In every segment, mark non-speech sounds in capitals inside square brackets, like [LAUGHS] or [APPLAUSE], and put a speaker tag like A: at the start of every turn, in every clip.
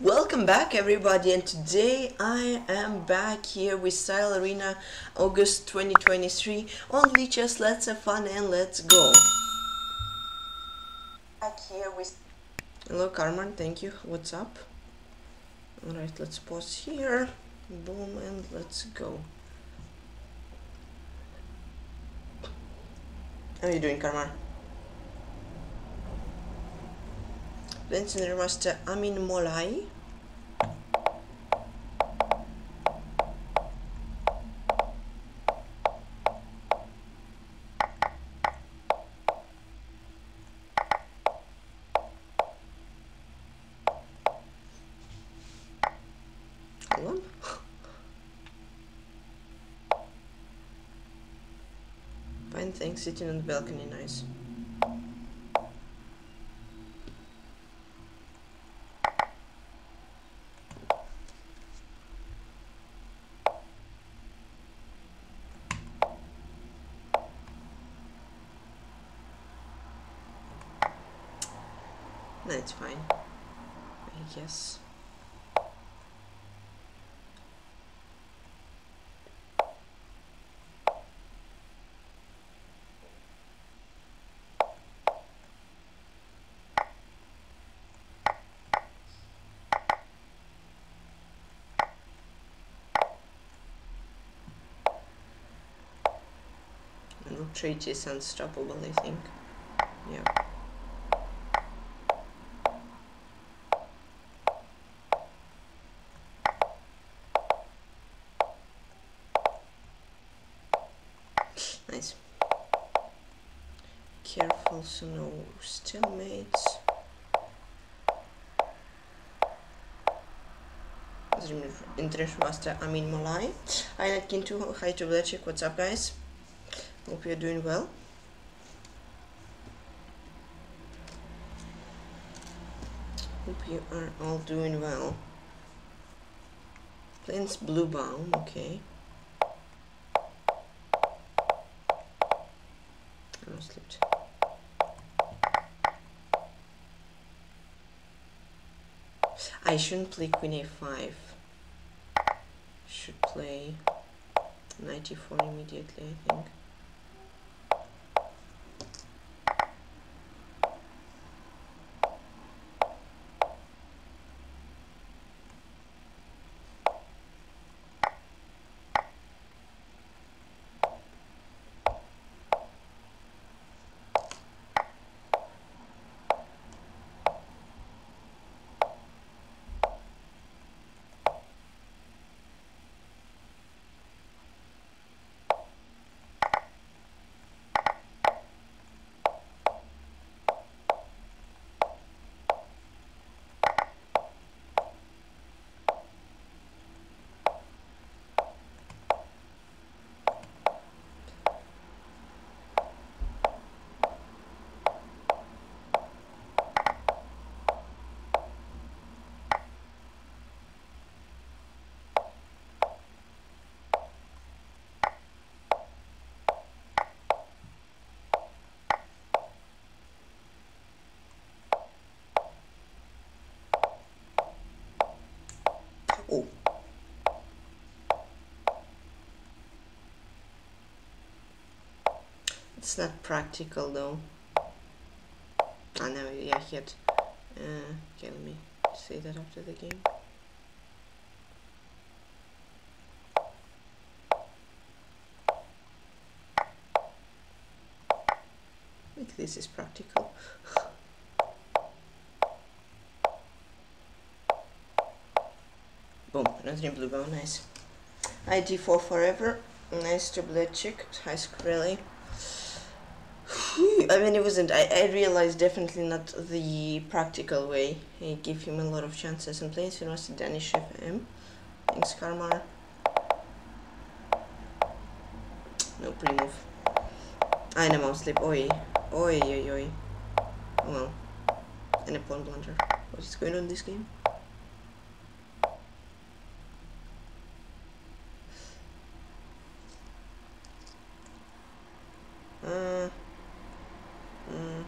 A: Welcome back everybody and today I am back here with Titled Arena August 2023 only just Let's have fun and let's go. Back here with Hello Carmen, thank you. What's up? Alright, let's pause here. Boom and let's go. How are you doing Carmen? Lensin Master Amin Molai. Fine thing sitting on the balcony, nice. That's fine. I guess. Treat is unstoppable, I think. Yeah. Nice. Careful so no stalemates. International Master Amin Molai. Hi Netkin2, hi to Blechik, what's up guys? Hope you're doing well. Hope you are all doing well. Plains Blue Baum, okay. almost slipped. I shouldn't play queen a5. Should play knight e4 immediately, I think. Oh. It's not practical though. I know, yeah, yet. Uh, okay, let me say that after the game. I think this is practical. Boom, another blue bow, nice. ID4 forever, nice to blood chick, high really. I mean, it wasn't, I, I realized definitely not the practical way. He gave him a lot of chances and plays University Danish FM. Thanks, Karmar. No pre-move. I know mouse slip, oi. Oi, oi, oi. Well. And a pawn blunder. What is going on in this game? Uh, mm.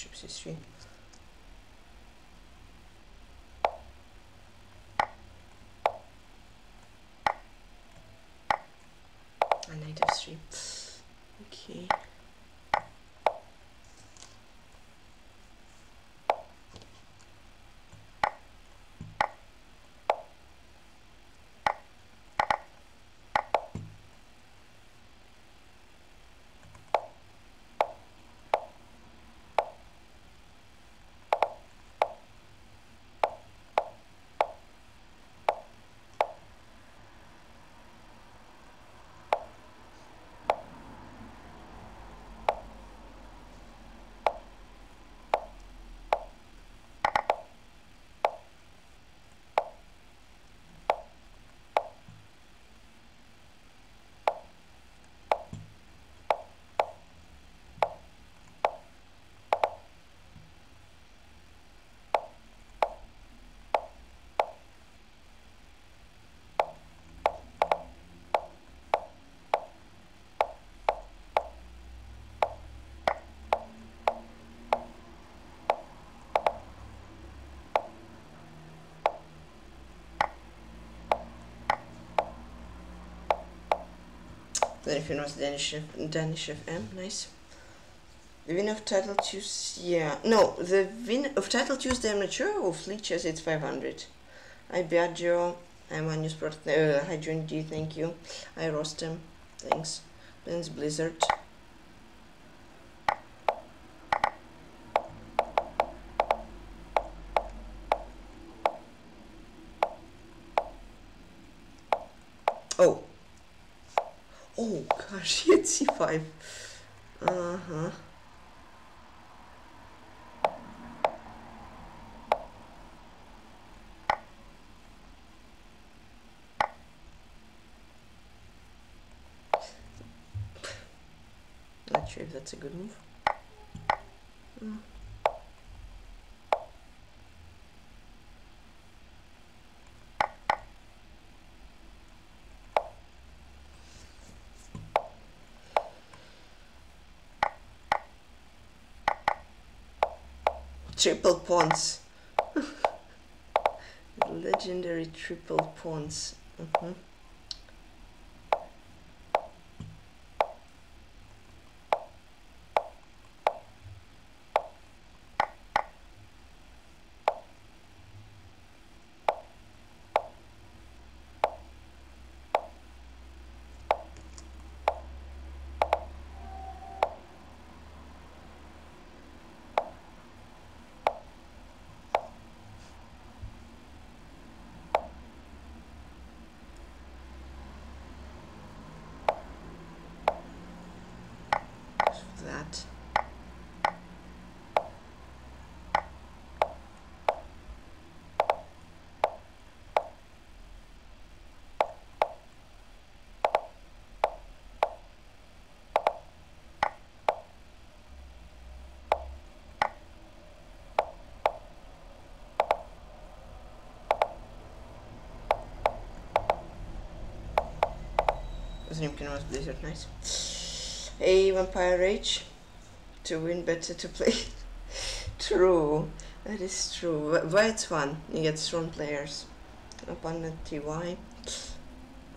A: Give bishop c3. And knight f3. Okay. Then if you know Danish, Danish FM, nice. The win of title Tuesday, yeah. No, the win of title Tuesday I'm not sure, of Lichess, it's 500. Hi Biagio, hi Manus Sport, uh, hi John D, thank you. Hi Rostem, thanks. Lens Blizzard. Oh, Oh gosh, he had c5. Uh-huh. Not sure if that's a good move. Triple pawns. [LAUGHS] Legendary triple pawns. Mm -hmm. That. Zrimkin was Blizzard, nice. A Vampire Rage to win better to play. [LAUGHS] true, that is true. It's fun, you get strong players. Opponent TY.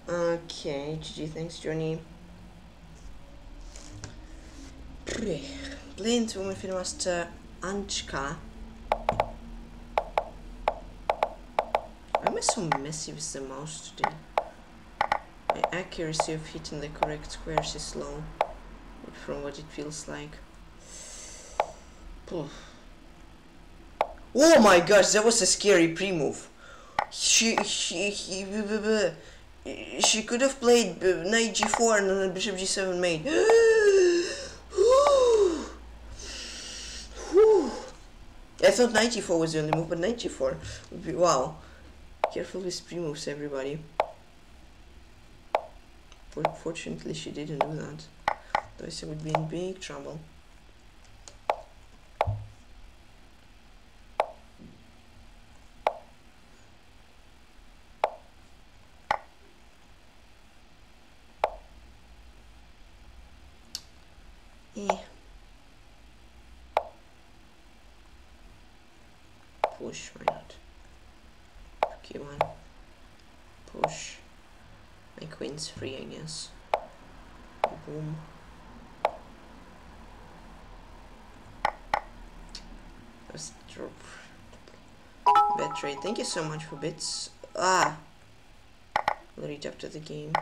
A: Okay, GG, thanks Johnny. Playing to my master Anchka. Why am I so messy with the mouse today? My accuracy of hitting the correct squares is low from what it feels like. Oh my gosh, that was a scary pre-move. She, she, he, she could have played knight g4 and then bishop g7 mate. [GASPS] I thought knight g4 was the only move, but knight g4 would be wow. Careful with pre-moves, everybody. Fortunately, she didn't do that. Otherwise, I would be in big trouble. Push, why not? Q1, push, my queen's free, I guess. Boom. Let's drop. Trade. Thank you so much for bits. Ah! Read after the game.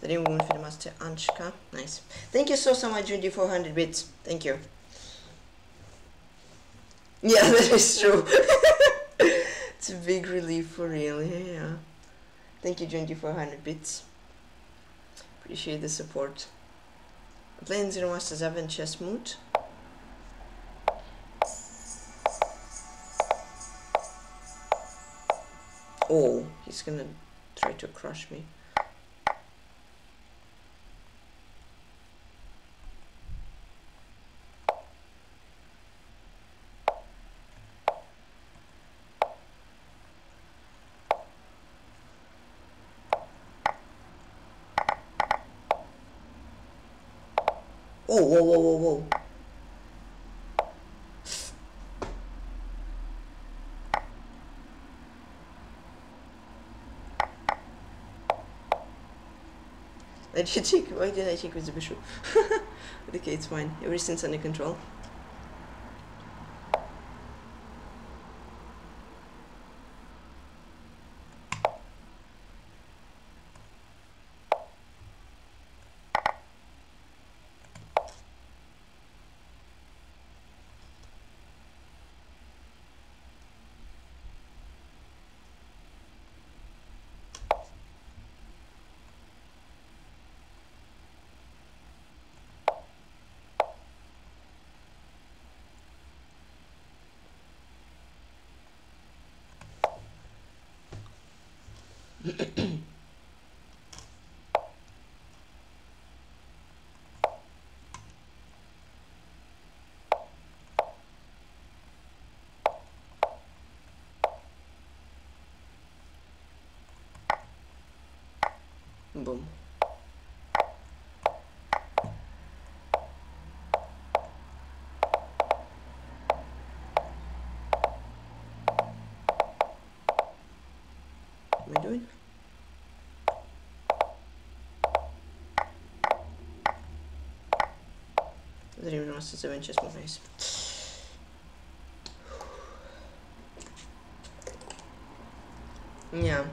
A: The new woman for the master Anchka. Nice. Thank you so so much, Judy, 400 bits. Thank you. Yeah, [LAUGHS] that is true. [LAUGHS] it's a big relief for real. Yeah, yeah. Thank you, Judy, 400 bits. Appreciate the support. Playing Zero Master 7 chess mood. Oh, he's gonna try to crush me. Oh, whoa, whoa, whoa, whoa. I did [LAUGHS] check. Why did I check with the bishop? [LAUGHS] okay, it's fine. Everything's under control. What am I doing? I didn't even notice it's a Winchester nice. Yeah. Yeah,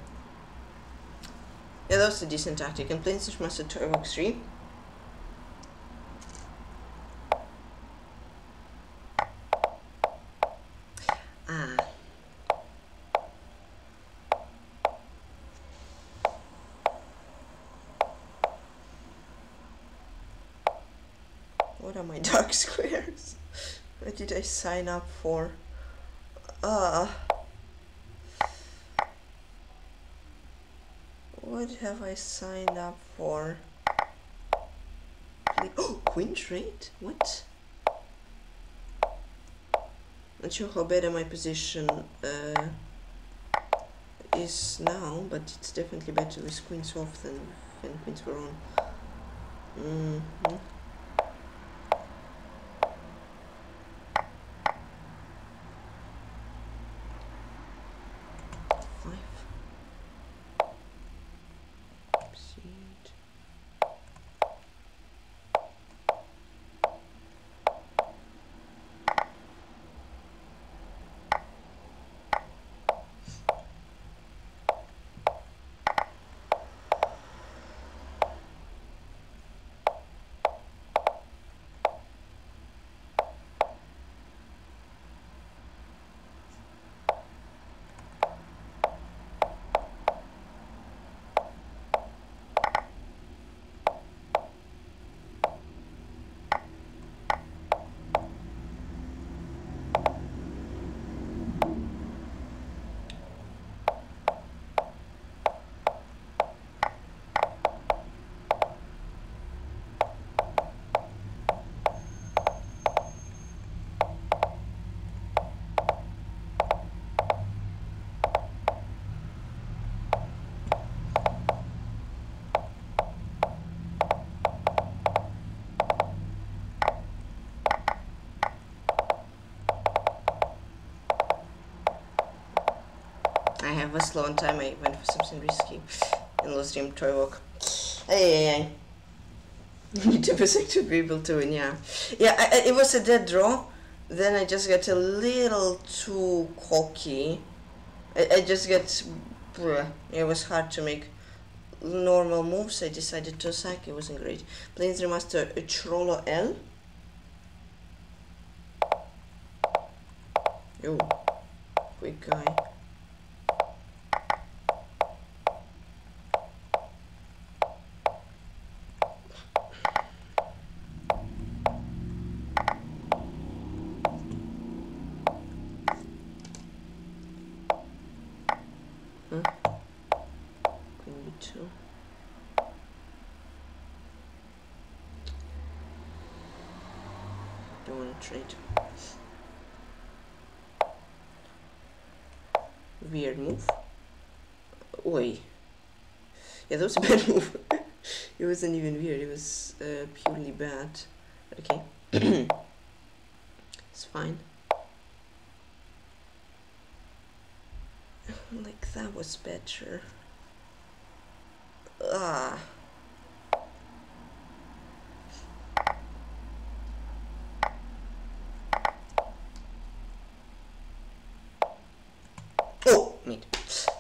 A: was a decent tactic. And playing such master Turbo 3. Ah. What are my [LAUGHS] dark squares? What did I sign up for? Ah. What have I signed up for? Oh, [GASPS] queen trade? What? Not sure how better my position uh, is now, but it's definitely better with queens off than when queens were on. Mm -hmm. Have a slow on time. I went for something risky. And lost dream toy walk. Hey, hey. Two percent to be able to win. Yeah, yeah. I, I, it was a dead draw. Then I just got a little too cocky. I, I just. Bruh, it was hard to make normal moves. I decided to sack. It wasn't great. Plains Remaster Trollo L. Yo, quick guy. Huh? Queen B2. Trade. Weird move. Oi. Yeah, that was a [LAUGHS] bad move. it wasn't even weird, it was uh, purely bad. Okay. [CLEARS THROAT] it's fine. [LAUGHS] Like that was better. Ah. Oh, meat.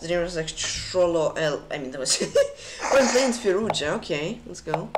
A: The name was like Trollo L. I mean, that was. I'm playing Sferuja. Okay, let's go.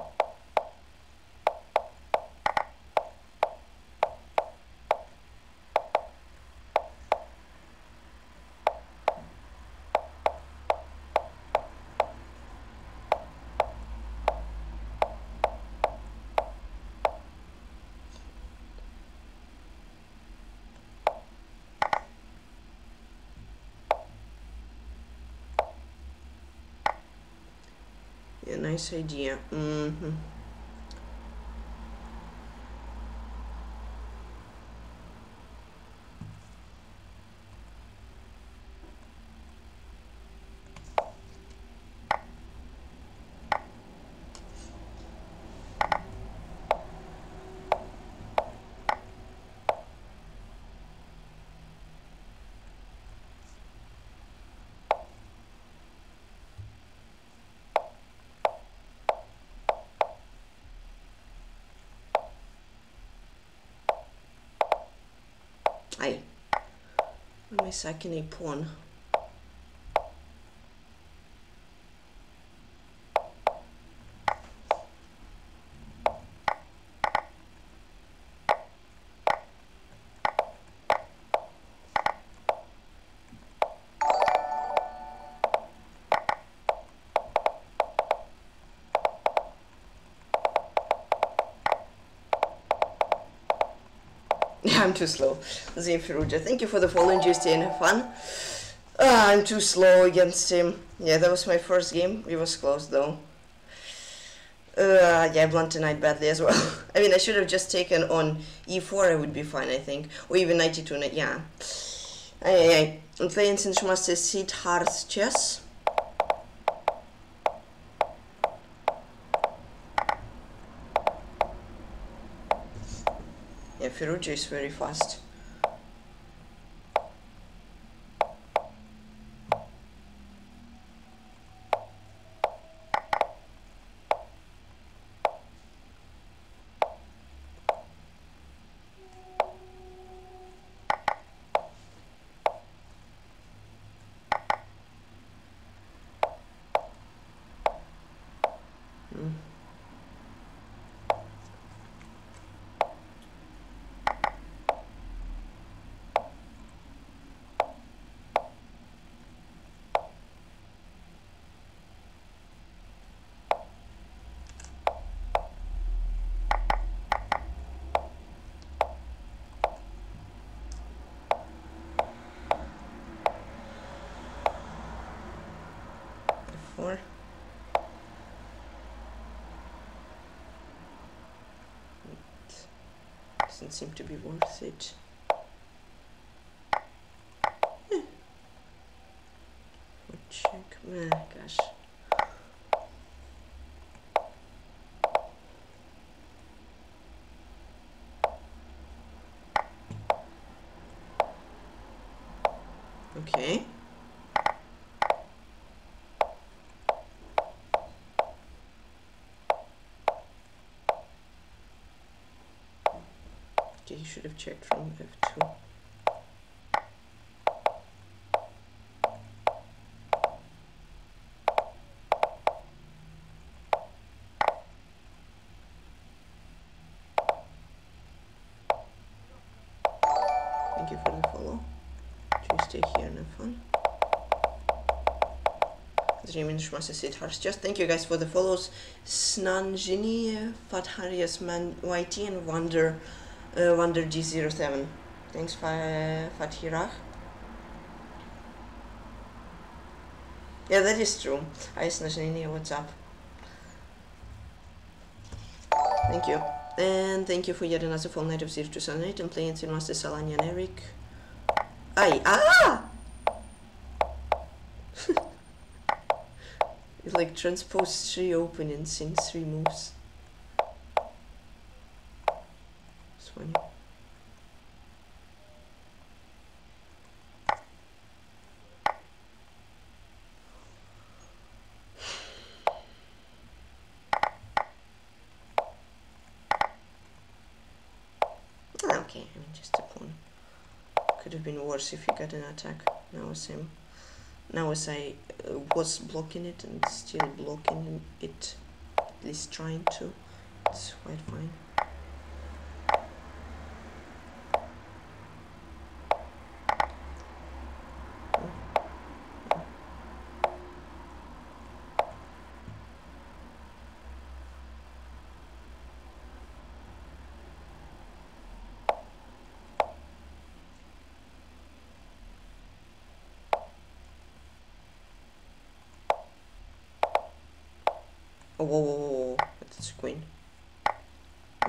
A: Yeah, nice I sacking a pawn? I'm too slow. Firuja, thank you for the follow and just and have fun. Ah, I'm too slow against him. Yeah, that was my first game. It was close though. Uh, yeah, I blunt tonight badly as well. [LAUGHS] I mean, I should have just taken on e4, I would be fine, I think. Or even 92, yeah. Ay, ay, ay. I'm playing since Master Seed Hearts Chess. Yeah, Firuja is very fast. Mm. Four. Doesn't seem to be worth it. Eh. We'll check. Ah, gosh. Okay. He should have checked from f2. Thank you for the follow. Do stay here and have fun? Dreaming must sit harsh. Just thank you guys for the follows. Snanjini, Fatharias Man YT and Wonder uh, Wonder G07. Thanks Fathirah. Yeah, that is true. Hi Snanjini, what's up? Thank you. And thank you for yet another full night of 0208 and playing Tin Master Salanya and Eric. Ay, ah! [LAUGHS] it like transposed three openings in three moves. It's funny. Okay, I mean just a pawn. Worse if you get an attack. Now as him. Now as I uh, was blocking it and still blocking it, at least trying to, it's quite fine. Oh, whoa, whoa, whoa, whoa. That's queen.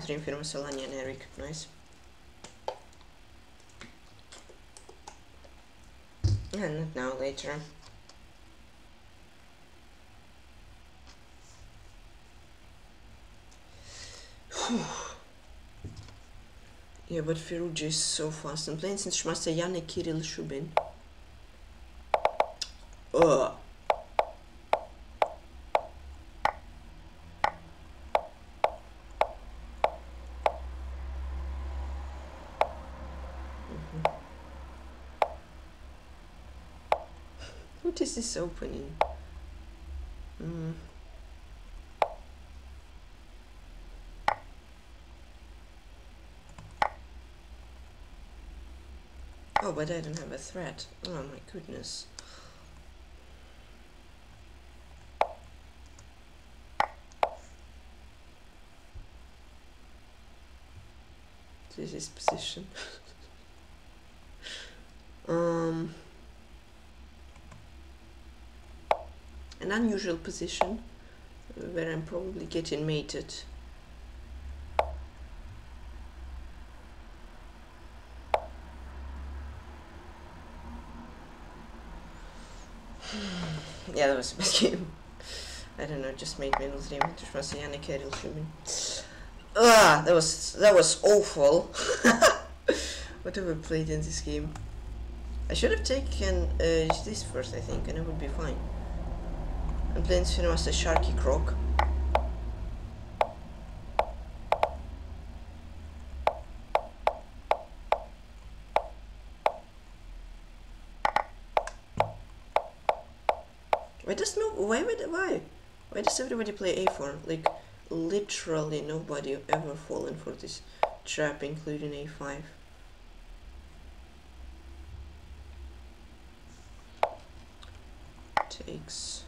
A: Dream firma Solania and Eric. Nice. And not now, later. [SIGHS] yeah, but Firuj is so fast. I'm playing since Shmasta Yannick Kirill Shubin. Ugh. What is this opening? Mm. Oh, but I don't have a threat. Oh my goodness. This is position. [LAUGHS] um. An unusual position where I'm probably getting mated. [SIGHS] yeah, that was a bad [LAUGHS] game. I don't know, just made me lose the image from Yannick Eril Ah, that was that was awful. [LAUGHS] what have I played in this game? I should have taken uh, this first, I think, and it would be fine. Playing film was Sharky Croc. Why does no why would why? Why does everybody play a4? Like literally nobody ever fallen for this trap including a5. Takes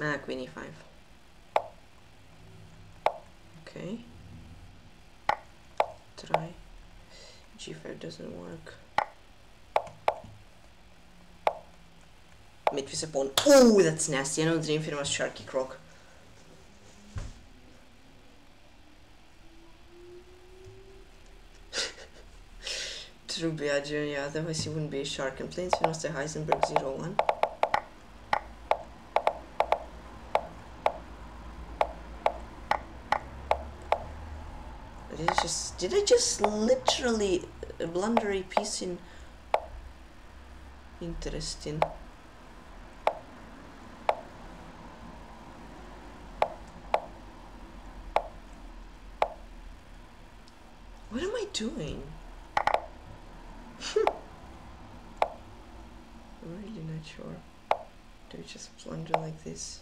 A: Ah, queen e5. Okay doesn't work. Matrix upon. Oh, that's nasty. I know Dream Firma Sharky Croc. [LAUGHS] True Biagio, yeah, otherwise he wouldn't be a shark. And Plains Firma's the Heisenberg 01. Did I just, did I just literally a piece in? Interesting. What am I doing? [LAUGHS] I'm really not sure. Do we just plunger like this?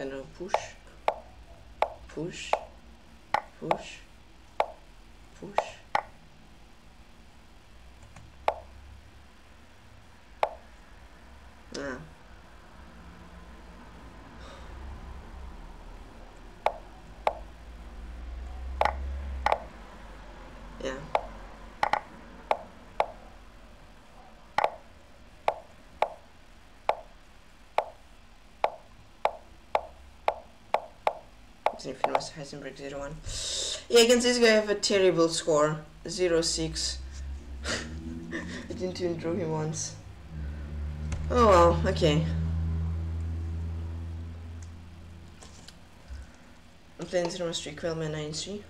A: I'll push, push, push, push. Ah. Infamous Heisenberg 01. Yeah, against this guy I have a terrible score. 06. [LAUGHS] I didn't even draw him once. Oh well, okay. I'm playing Zero Streak Wellman 93.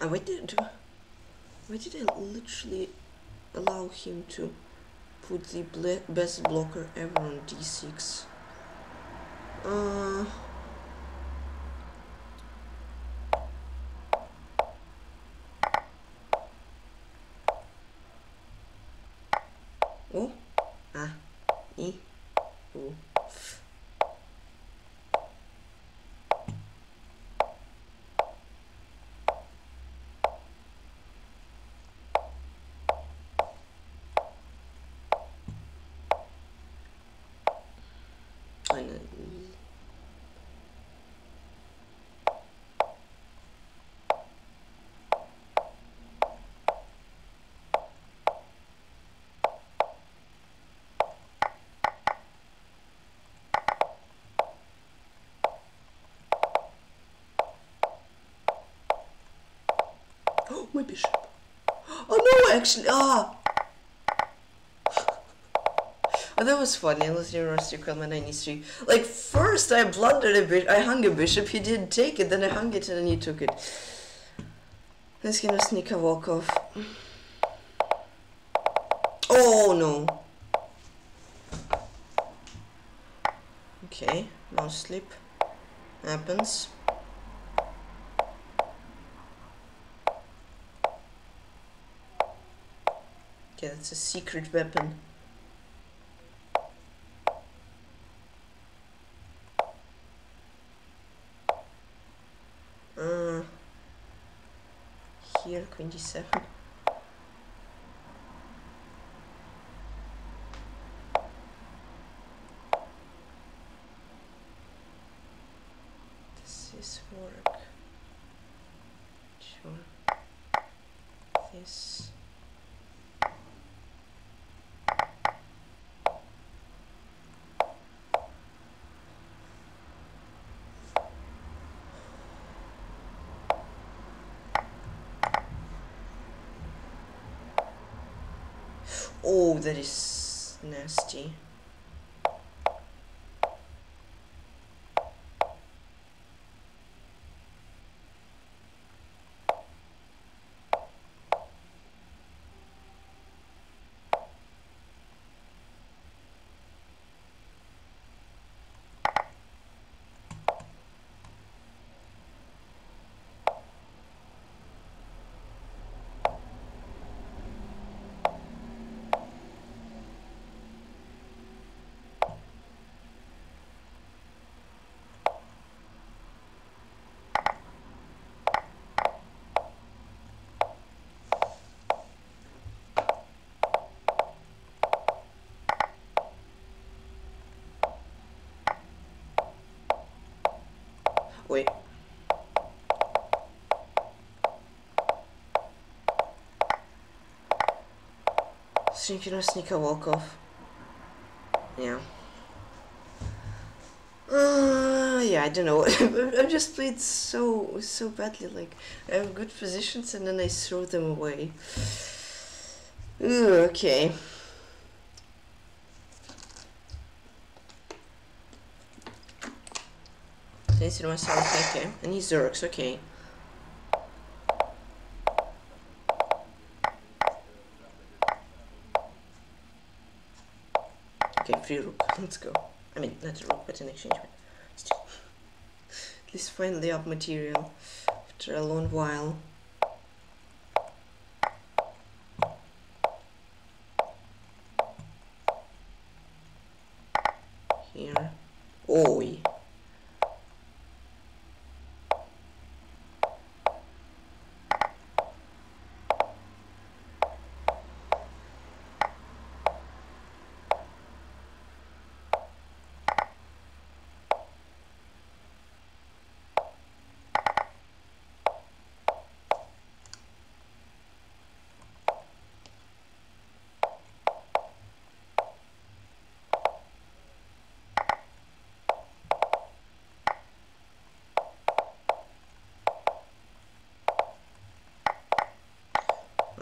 A: Why did why did I literally allow him to put the best blocker ever on d6? Uh, oh, ah, e, o. Oh, my bishop. Oh no, actually, ah. Oh, that was funny. Let's do Rusty Krellman 93. Like, first I blundered a bit. I hung a bishop. He didn't take it. Then I hung it and then he took it. Let's gonna sneak a walk off. Oh, no. Okay, mouse slip. Happens. That's a secret weapon. Uh, here, 27. Does this work? Sure. This. Oh, that is nasty. Ой. Synchronos Volkov. Yeah. Uh, yeah, I don't know. [LAUGHS] I've just played so so badly. Like I have good positions and then I throw them away. Ooh, okay. Consider myself okay, and he's Zerx. Okay. Okay, free rook. Let's go. I mean, not a rook, but an exchange. Still. At least finally up material after a long while. Here. Oh,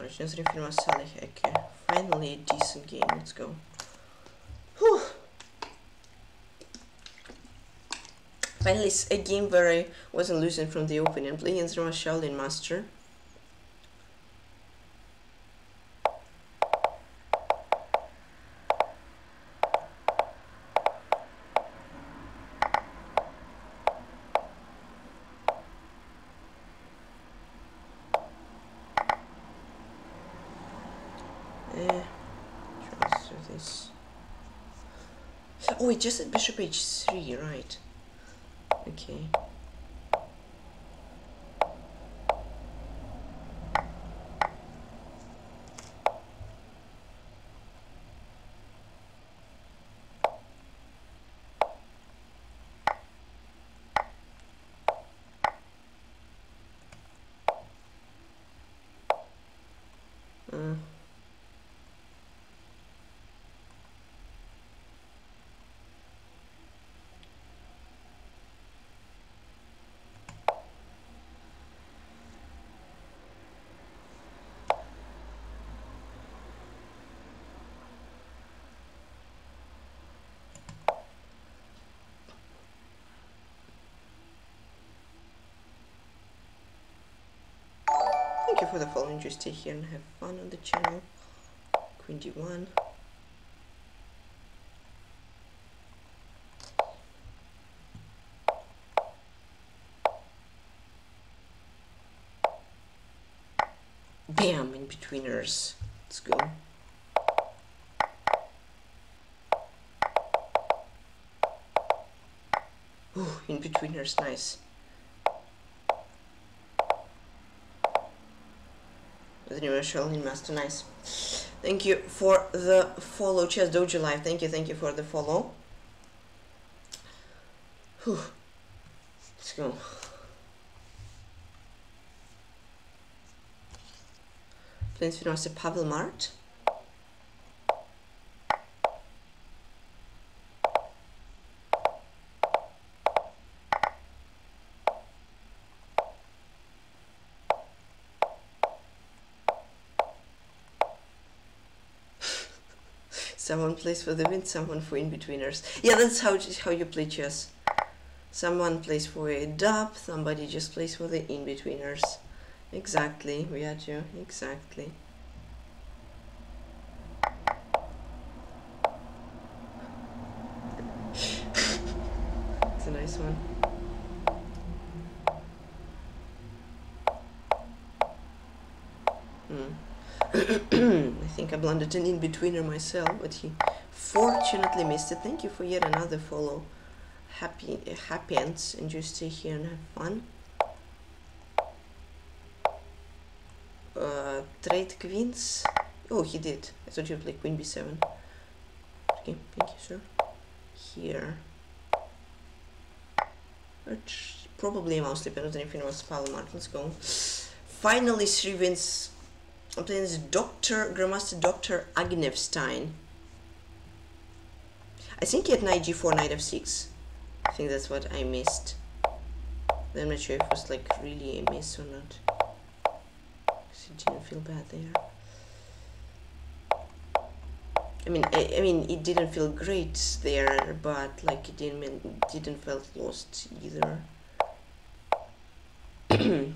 A: Origins Refilm Sally Hacker. Finally a decent game, let's go. Whew. Finally a game where I wasn't losing from the opening. Playing Zerma Shaolin Master. Just at bishop h3, right. Okay. Thank you for the following. Just stay here and have fun on the channel. Queen d1. Bam! In betweeners. Let's go. Ooh, in betweeners, nice. The new Shaolin Master, nice. Thank you for the follow, Chess Dojo Live. Thank you, thank you for the follow. Whew. Let's go. Prince Finossi Pavel Mart. Someone plays for the win, someone for in-betweeners. Yeah, that's how how you play chess. Someone plays for a dub, somebody just plays for the in-betweeners. Exactly, we had you, exactly. [LAUGHS] it's a nice one. I think I blundered an in-betweener myself, but he fortunately missed it. Thank you for yet another follow. Happy, happy ends, and just stay here and have fun. Uh, trade queens. Oh, he did. I thought you would play queen b7. Okay, thank you, sir. Here. Which probably mostly, but I don't know what's Paolo Martin's go. Finally, three wins. Playing this Doctor Grandmaster Doctor Agnevstein. I think he had knight g4, knight f6. I think that's what I missed. I'm not sure if it was like really a miss or not. Cause it didn't feel bad there. I mean, I, I mean, it didn't feel great there, but like it didn't didn't felt lost either. [CLEARS THROAT] [CLEARS THROAT]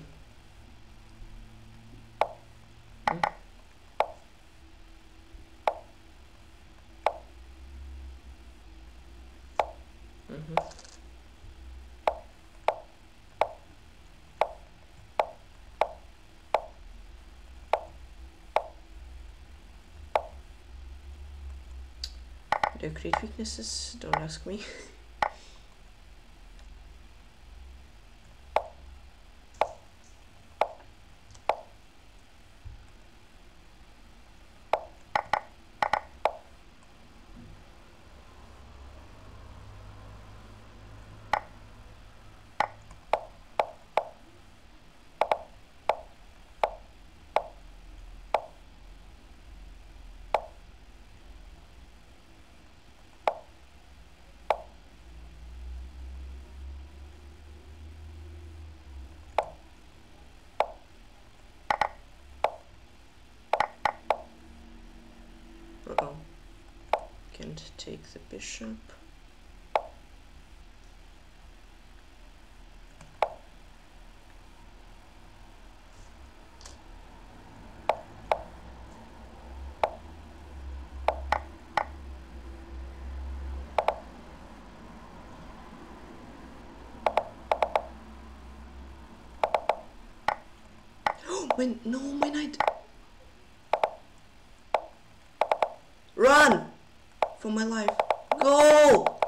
A: Do I create weaknesses? Don't ask me. [LAUGHS] Uh-oh. Can't take the bishop. [GASPS] My, no, my knight. Run! My life. Go!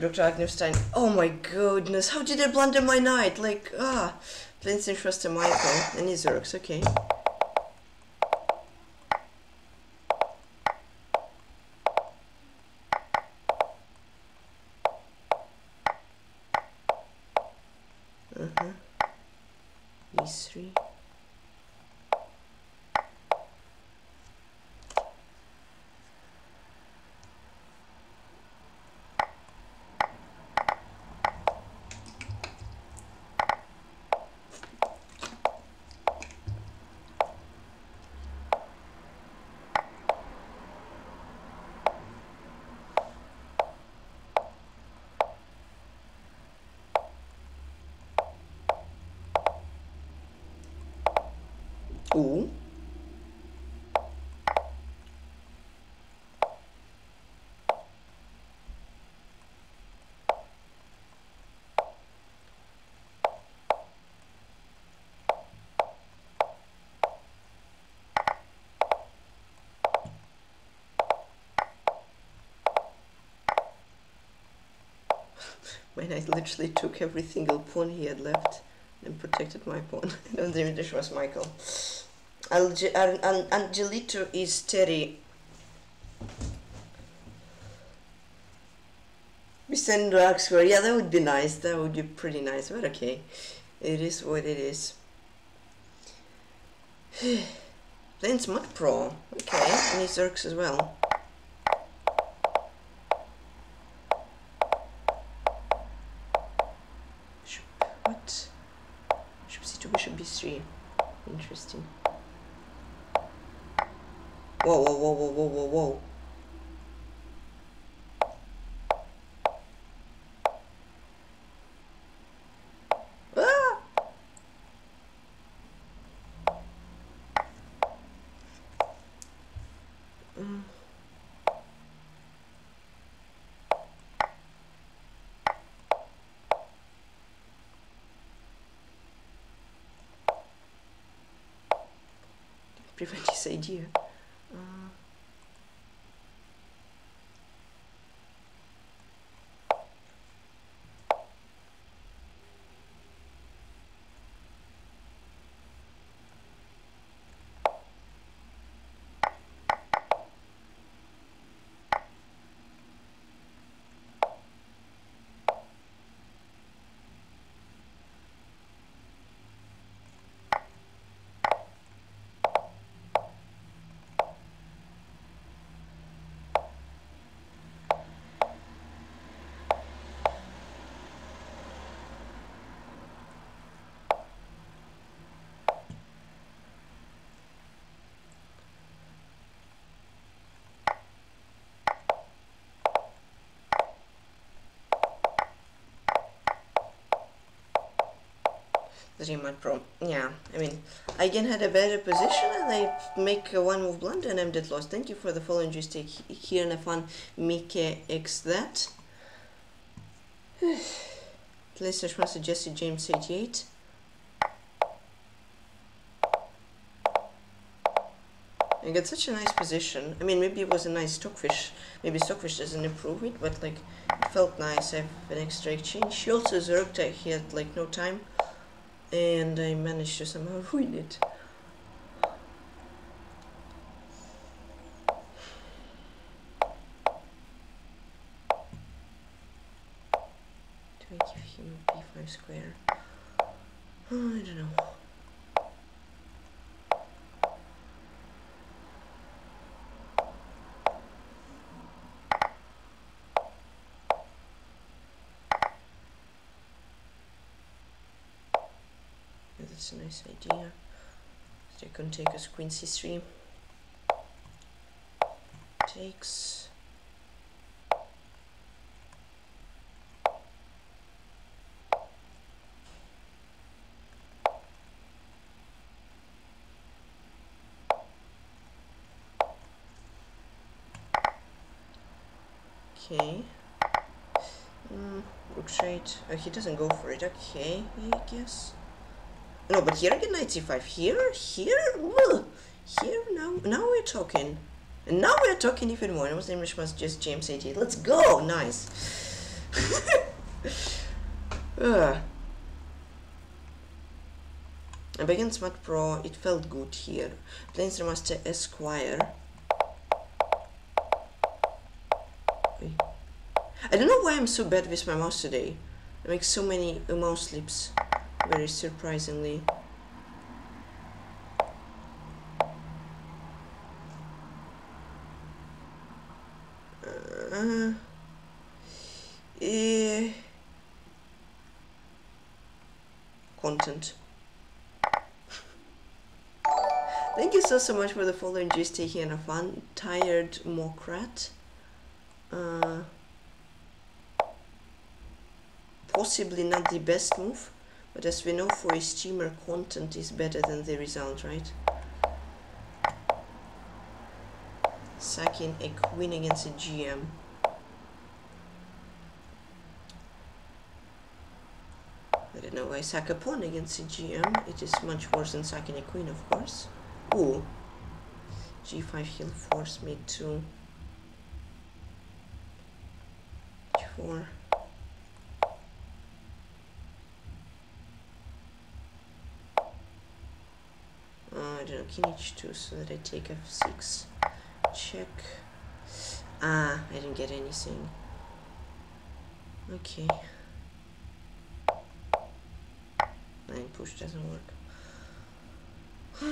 A: Dr. Agnewstein. Oh my goodness, how did I blunder my knight? Like, ah. Princeton Schwester Michael. And his Zerks, okay. Uh-huh. These three. Ooh. [LAUGHS] when I literally took every single pawn he had left and protected my pawn. [LAUGHS] and the invitation was Michael. Angelito is Terry. We send Square. Yeah, that would be nice. That would be pretty nice. But okay, it is what it is. [SIGHS] then Smut Pro. Okay, and he as well. Bishop, what? Bishop c2, bishop b3. Interesting. Whoa, whoa, whoa, whoa, whoa, whoa, whoa. Ah! Mm. Prevent this idea. Uh, Mat Pro. Yeah, I mean, I again had a better position and I make a one move blunder and I'm dead lost. Thank you for the following just take here and a fun Mike X that. [SIGHS] Listeners must suggested James 88. I got such a nice position. I mean, maybe it was a nice stockfish. Maybe stockfish doesn't improve it, but like, it felt nice. I have an extra exchange. She also zerked. He had like no time and I managed to somehow win it. Do I give him b5 square? Oh, I don't know. That's a nice idea. So can take a queen c3. Takes. Okay. Mm, rook trade. Oh, he doesn't go for it. Okay, I guess. No, but here again, knight c5. Here, here, Ugh. here. Now, now we're talking. And now we're talking even more. It Was English was just James 88. Let's go. Nice. uh. And against Mat Pro, it felt good here. Plains Master Esquire. I don't know why I'm so bad with my mouse today. I make so many mouse slips very surprisingly. Uh, eh, content. Thank you so so much for the following just taking a fun tired mokrat. Uh, possibly not the best move. But as we know, for a streamer, content is better than the result, right? Sacking a queen against a GM. I don't know why sack a pawn against a GM. It is much worse than sacking a queen, of course. Ooh. G5 he'll force me to... G4. King h2 so that I take f6. Check. Ah, I didn't get anything. Okay. Nine push doesn't work. [SIGHS]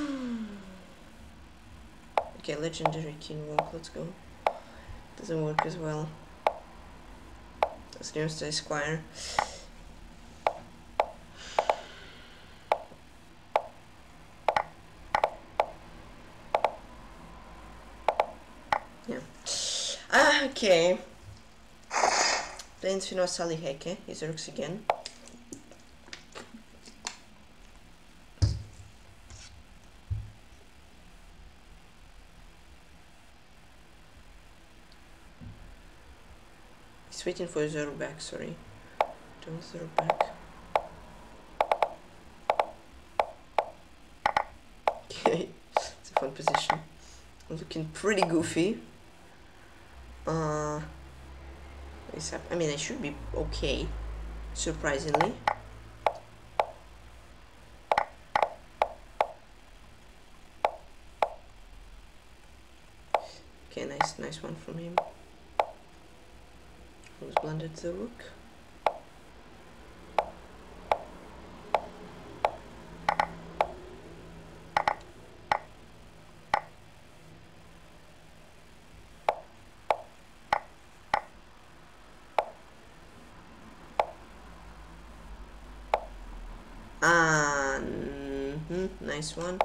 A: okay, legendary king walk, let's go. Doesn't work as well. Let's go to squire. Okay. Plains Fino Sally Heke, his rooks again. He's waiting for zero back, sorry. Don't zero back. Okay, [LAUGHS] it's a fun position. I'm Looking pretty goofy. Uh, I mean, I should be okay, surprisingly. Okay, nice, nice one from him. Who's blundered the rook? nice one.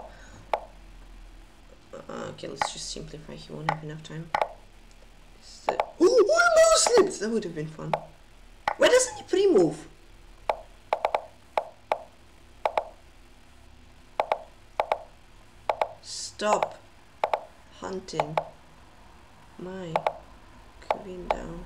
A: Uh, okay, let's just simplify. He won't have enough time. So, ooh! That would have been fun. Why doesn't he pre-move? Stop hunting my queen down.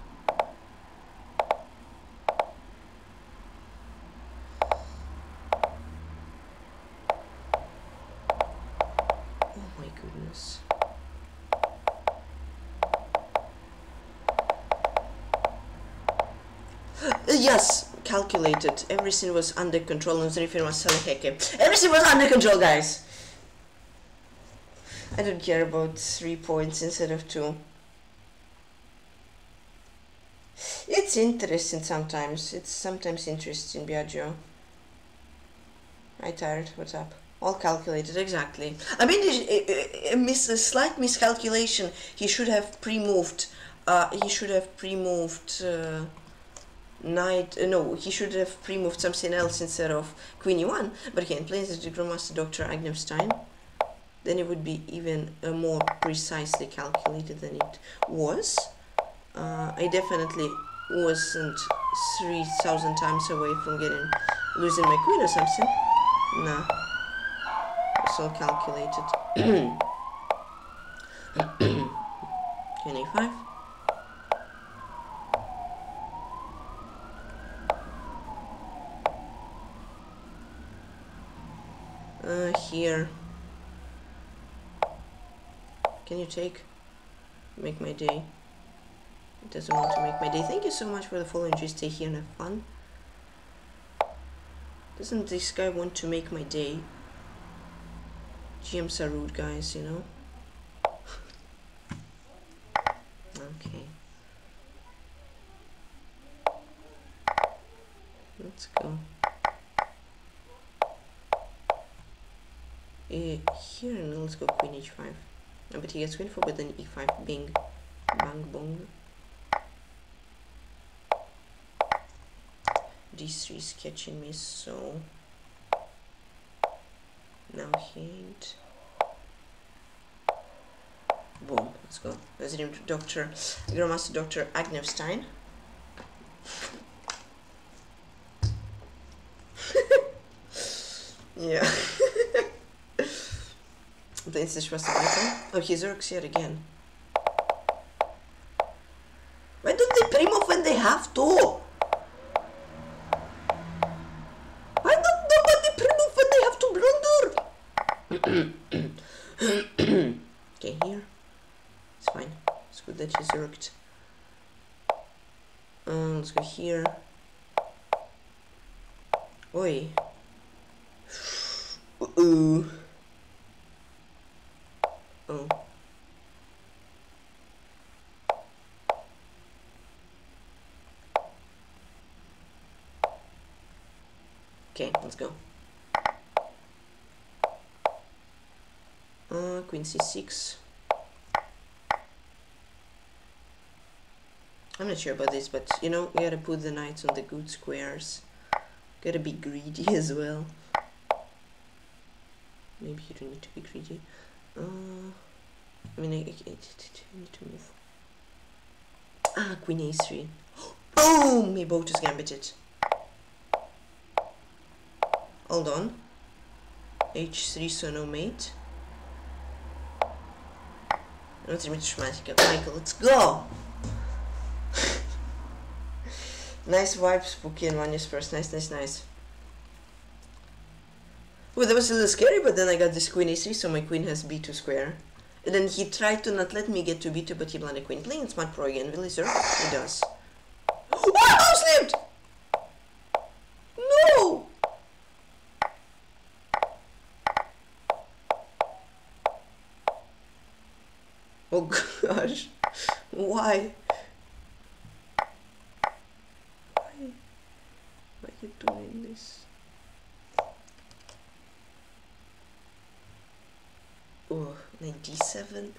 A: [GASPS] yes, calculated. Everything was under control. Everything was under control, guys. I don't care about three points instead of two. It's interesting sometimes. It's sometimes interesting, Biagio. I tired. What's up? All calculated exactly. I mean, a, a, a, slight miscalculation. He should have pre-moved. Uh, he should have pre-moved. Uh, knight. Uh, no, he should have pre-moved something else instead of queen e1. But again, playing the Grandmaster Doctor Agnefstein, then it would be even uh, more precisely calculated than it was. Uh, I definitely wasn't 3,000 times away from getting losing my queen or something. Nah, all calculated. [CLEARS THROAT] queen a5. Uh, here. Can you take? Make my day. It doesn't want to make my day. Thank you so much for the following. Just stay here and have fun. Doesn't this guy want to make my day? GMs are rude guys, you know? okay. Let's go. Uh, here and let's go queen h5. No, but he gets queen 4 but then e5 bing bang bong. d3 is catching me so now hint boom let's go let's name Dr. Grandmaster Dr. Agnefstein [LAUGHS] yeah [LAUGHS] the Schwester Oh, he zerks yet again. Why don't they pre-move when they have to? Why don't nobody pre-move when they have to blunder? okay, here. It's fine. It's good that he zerked. Uh, let's go here. Oi. Ooh. Oh. Okay, let's go. Uh, queen c6. I'm not sure about this, but you know, we gotta put the knights on the good squares. Gotta be greedy [LAUGHS] as well. Maybe you don't need to be greedy. Uh, I mean, I, I, I, I need to move. Ah, queen a3. [GASPS] Boom! He both just gambited. Hold on. h3, so no mate. Michael, let's go! [LAUGHS] nice vibe, spooky and one is first. Nice, nice, nice. Well, that was a little scary, but then I got this queen a3, so my queen has b2 square. And then he tried to not let me get to b2, but he blundered queen. Playing smart pro again, will he, sir? He does. [GASPS] What? Oh, House lived! No! Oh gosh. Why? Why? Are you doing this? Oh, 97.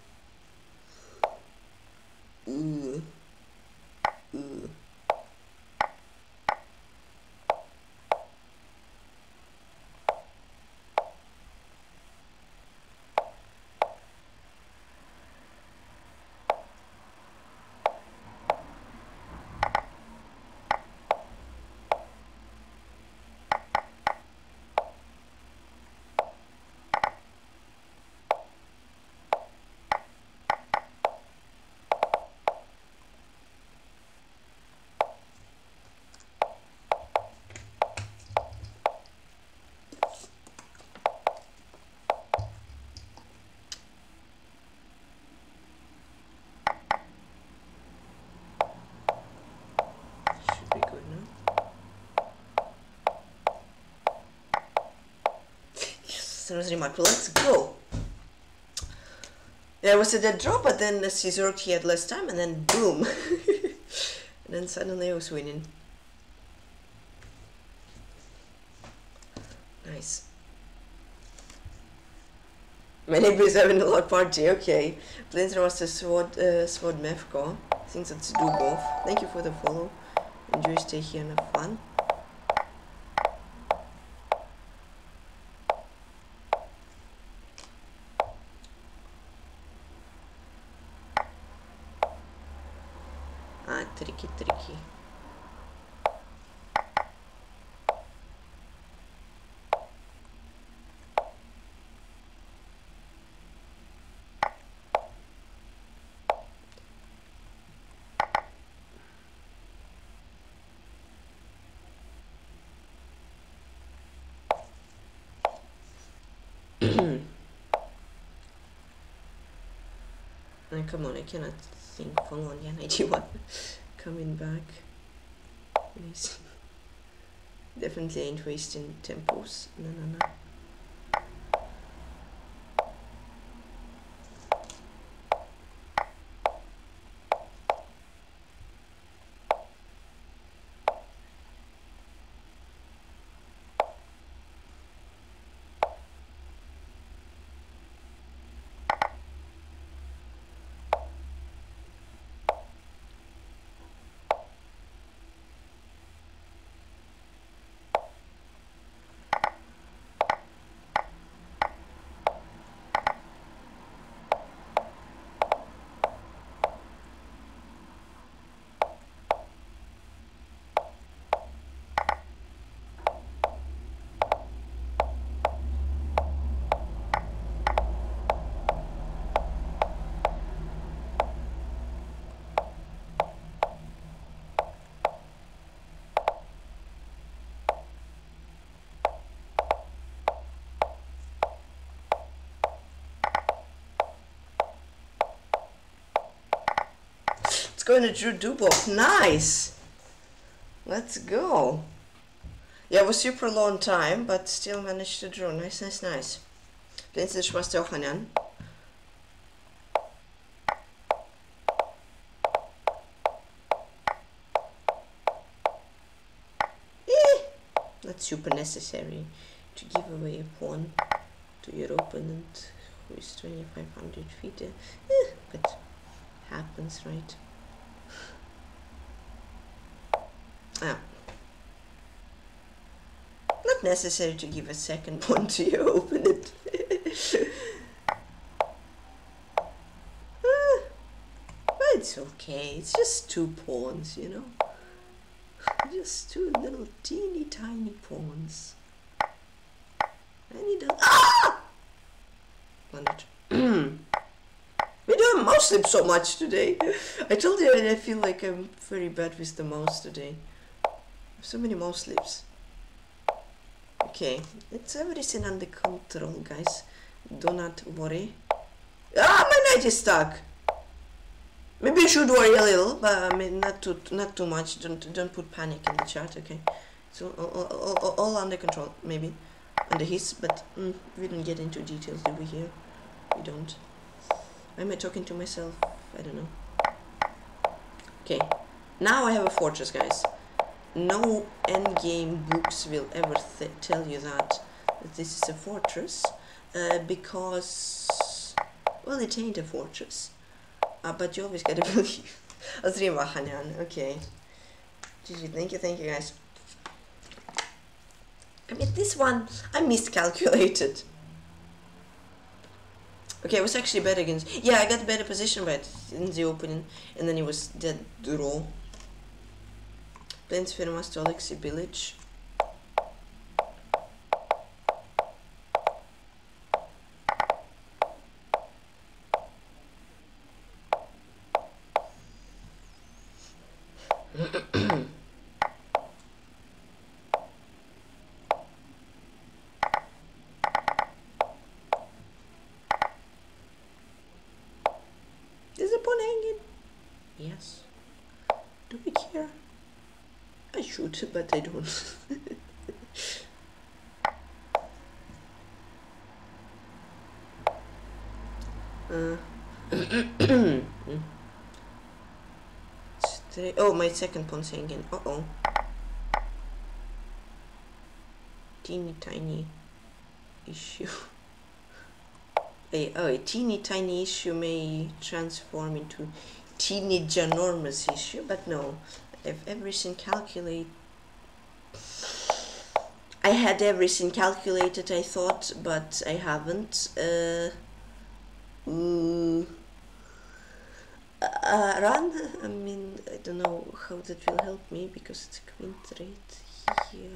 A: let's go there was a dead draw but then the scissored he had less time and then boom [LAUGHS] and then suddenly I was winning nice my neighbor is having a lot party, okay. Planter was a sword, uh, sword Mefko Things that do both. Thank you for the follow. Enjoy stay here and have fun. Oh, come on, I cannot think. Yeah, 91. Coming back. Definitely ain't wasting tempos. No, no, no. Going to Drew Dubov. Nice! Let's go. Yeah, it was super long time, but still managed to draw. Nice, nice, nice. Prinses Schwastochanan. Eh, not super necessary to give away a pawn to your opponent who is 2500 feet. Eh, but happens, right? Ah. Not necessary to give a second [LAUGHS] one to your opponent. [LAUGHS] ah, but it's okay. It's just two pawns, you know. [LAUGHS] Just two little teeny tiny pawns. And he does. Ah! Wondered. We do mouse slip so much today. I told you I feel like I'm very bad with the mouse today. So many mouse slips. Okay, it's everything under control, guys. Do not worry. Ah, my knight is stuck. Maybe you should worry a little, but I mean not too not too much. Don't don't put panic in the chat, okay? So all, all, all, all under control, maybe under his, but mm, we don't get into details, do we here? We don't. Am I talking to myself? I don't know. Okay, now I have a fortress, guys no endgame books will ever tell you that, this is a fortress uh, because well it ain't a fortress. Uh, but you always gotta [LAUGHS] believe. Okay. Thank you thank you guys. I mean this one I miscalculated. Okay it was actually better against yeah I got better position but in the opening and then it was dead draw Plants firmas to Alexi Village. Is the pawn hanging? Yes. Do we care? I should, but I don't. [LAUGHS] Uh, [COUGHS] oh, my second pawn's hanging. Uh oh. Teeny tiny issue. [LAUGHS] a, oh, a teeny tiny issue may transform into teeny ginormous issue, but no. If everything calculated I had everything calculated, I thought, but I haven't. Uh, mm, uh, run? I mean, I don't know how that will help me because it's a queen right here.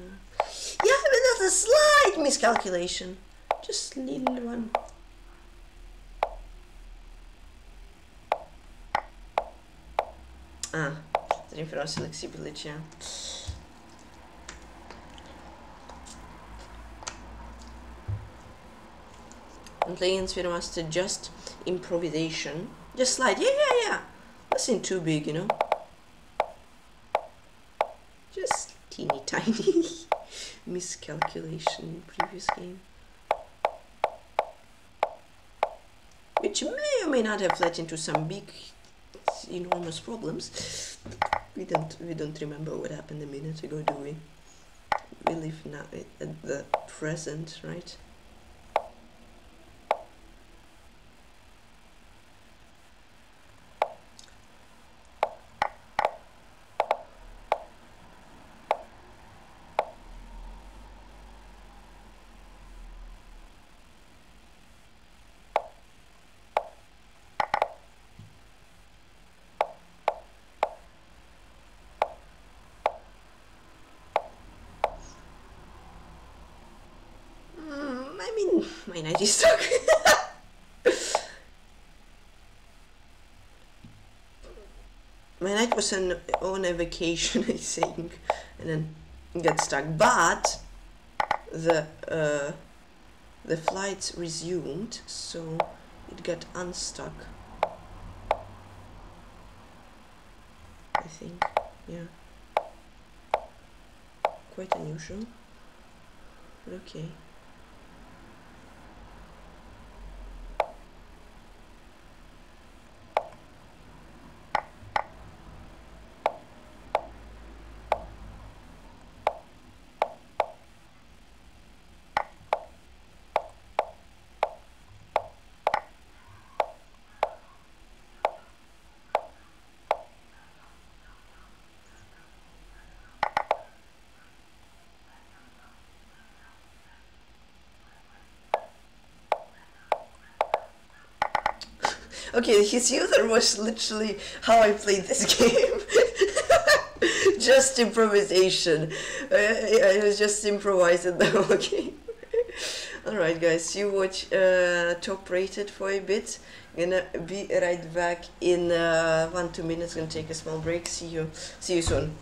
A: Yeah, but that's a slight miscalculation. Just little one. Ah, inference flexibility, and playing Sphere Master just improvisation. Just slide, yeah, yeah, yeah. Nothing too big, you know. Just teeny [LAUGHS] tiny miscalculation in previous game. Which may or may not have led into some big, enormous problems. We don't, we don't remember what happened a minute ago, do we? We live now at the present, right? [LAUGHS] my is stuck. my knight was on, on a vacation, [LAUGHS] I think, and then got stuck. But the uh, the flights resumed, so it got unstuck. I think, yeah. Quite unusual. but Okay. Okay, his user was literally how I played this [LAUGHS] game. just improvisation. I, I, was just improvising the whole [LAUGHS] game. Alright guys, you watch uh, top rated for a bit. Gonna be right back in uh, one two minutes. Gonna take a small break. See you. See you soon.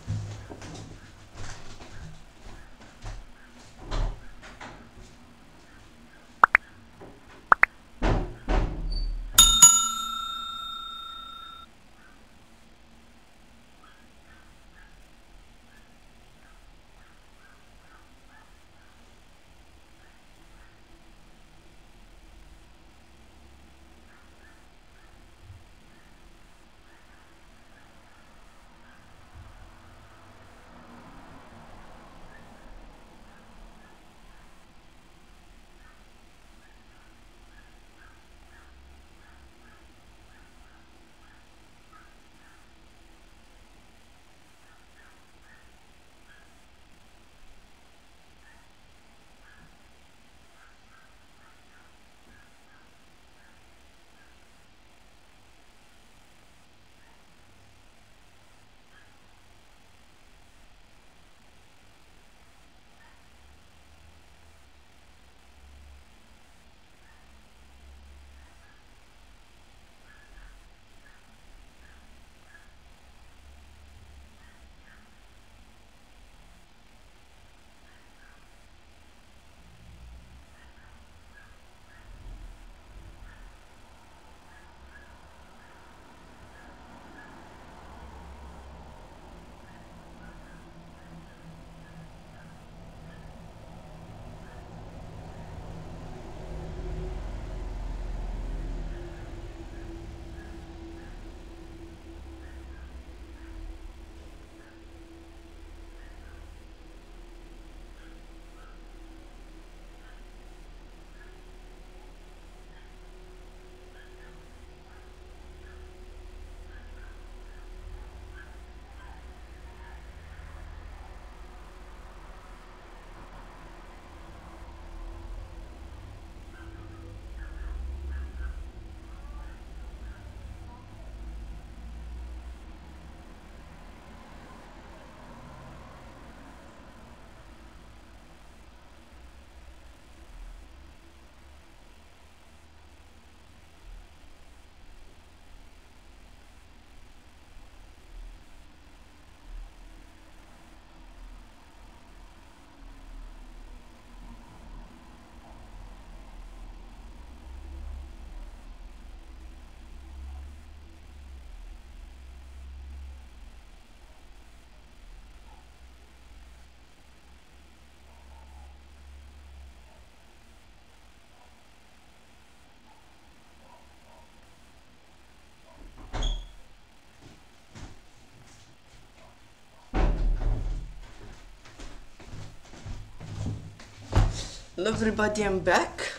A: Hello everybody, I'm back.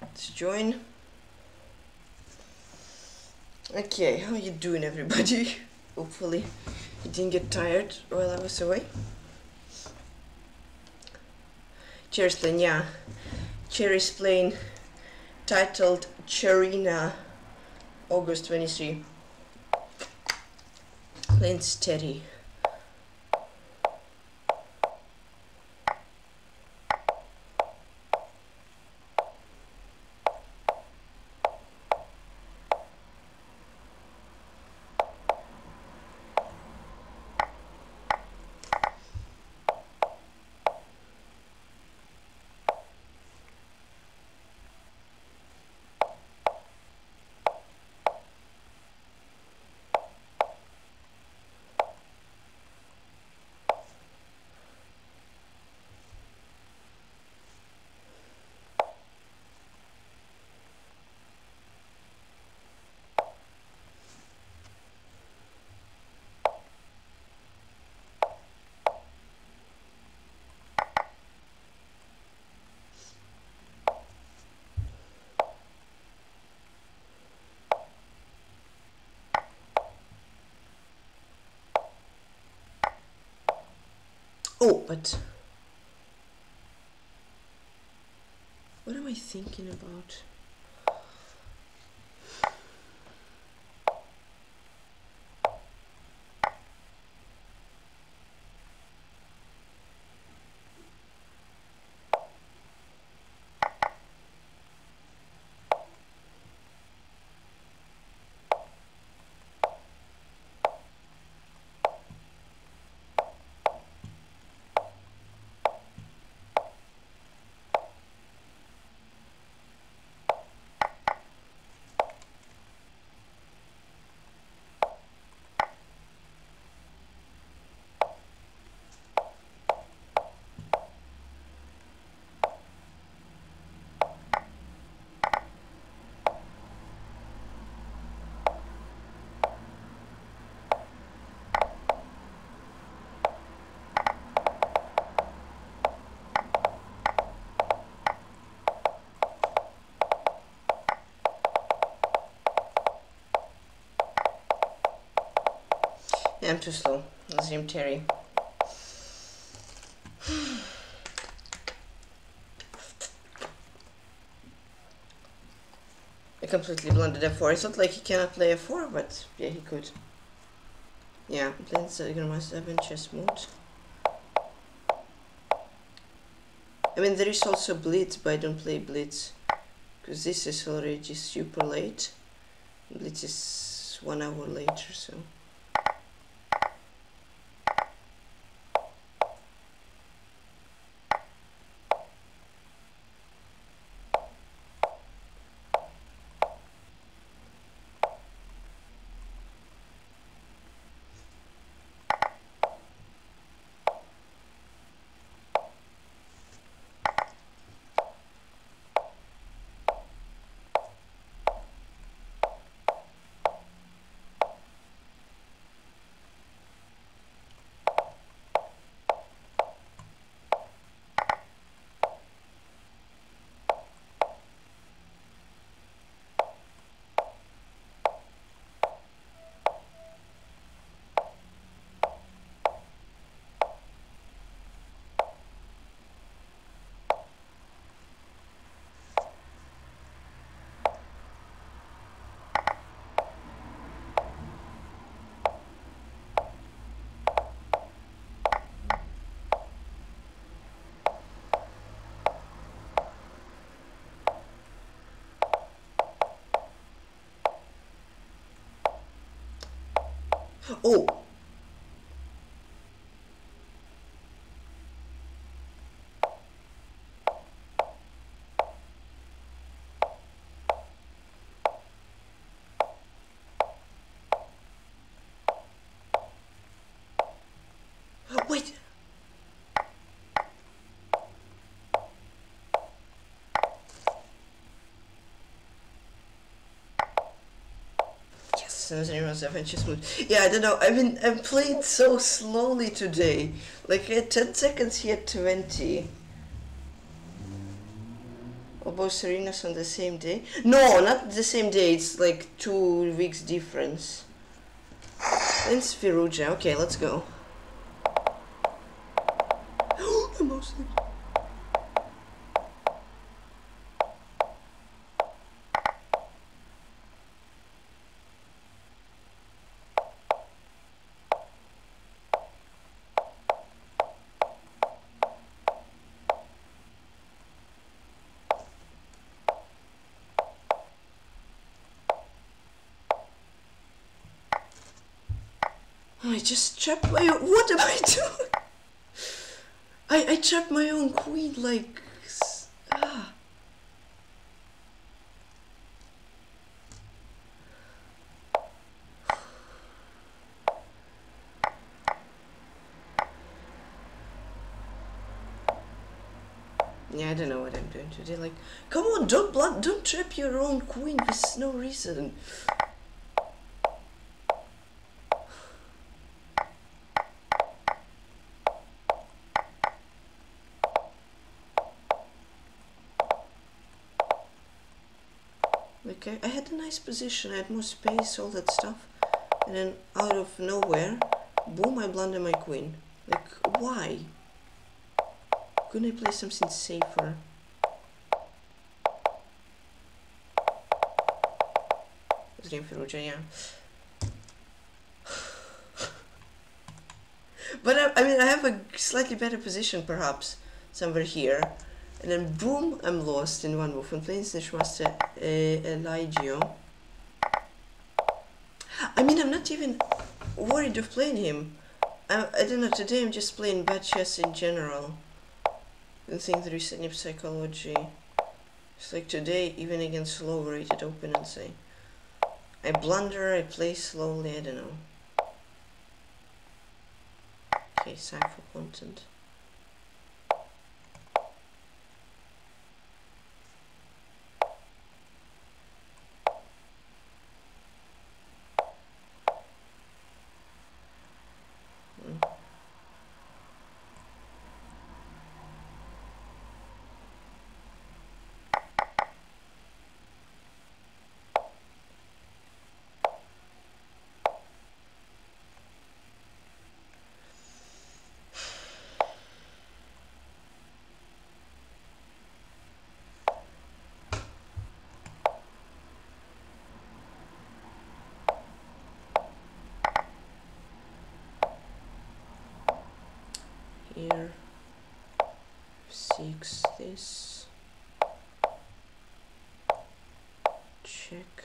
A: Let's join. Okay, how you doing everybody? [LAUGHS] Hopefully you didn't get tired while I was away. Cheers, Lynn, yeah. Cherry's playing Titled Arena, August 23. Playing steady. Oh, but what am I thinking about? Yeah, I'm too slow. Assume Terry. [SIGHS] I completely blundered f4. It's not like he cannot play f4, but yeah, he could. Yeah, playing Second my 7 chess mode. I mean, there is also Blitz, but I don't play Blitz. Because this is already super late. Blitz is one hour later, so... Oh! since Nero 7 she smooth. Yeah, I don't know. I mean, I played so slowly today. Like, had 10 seconds, here, 20. Or both Arenas on the same day? No, not the same day. It's like two weeks difference. It's Viruja. Okay, let's go. Just trapped my own. What am I doing? I I trapped my own queen like. Ah. Yeah, I don't know what I'm doing today. Like, come on, don't blood, don't trap your own queen with no reason. Okay, I had a nice position, I had more space, all that stuff. And then out of nowhere, boom, I blunder my queen. Like, why? Couldn't I play something safer? [SIGHS] But I, I mean, I have a slightly better position, perhaps, somewhere here. And then boom, I'm lost in one move. And playing Snitchmaster uh, Eligio. I mean, I'm not even worried of playing him. I, I don't know, today I'm just playing bad chess in general. I don't think there is any psychology. It's like today, even against low rated opponents, I, I blunder, I play slowly, I don't know. Okay, sack for content. here. Six this. Check.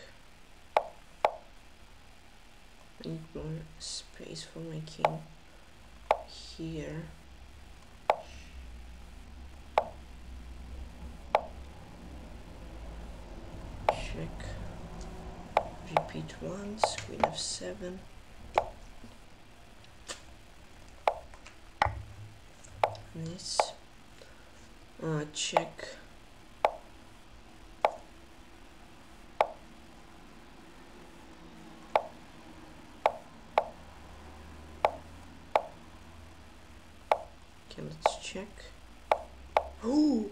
A: I need more space for my king here. Check. Repeat once queen of seven. Uh, check okay let's check oh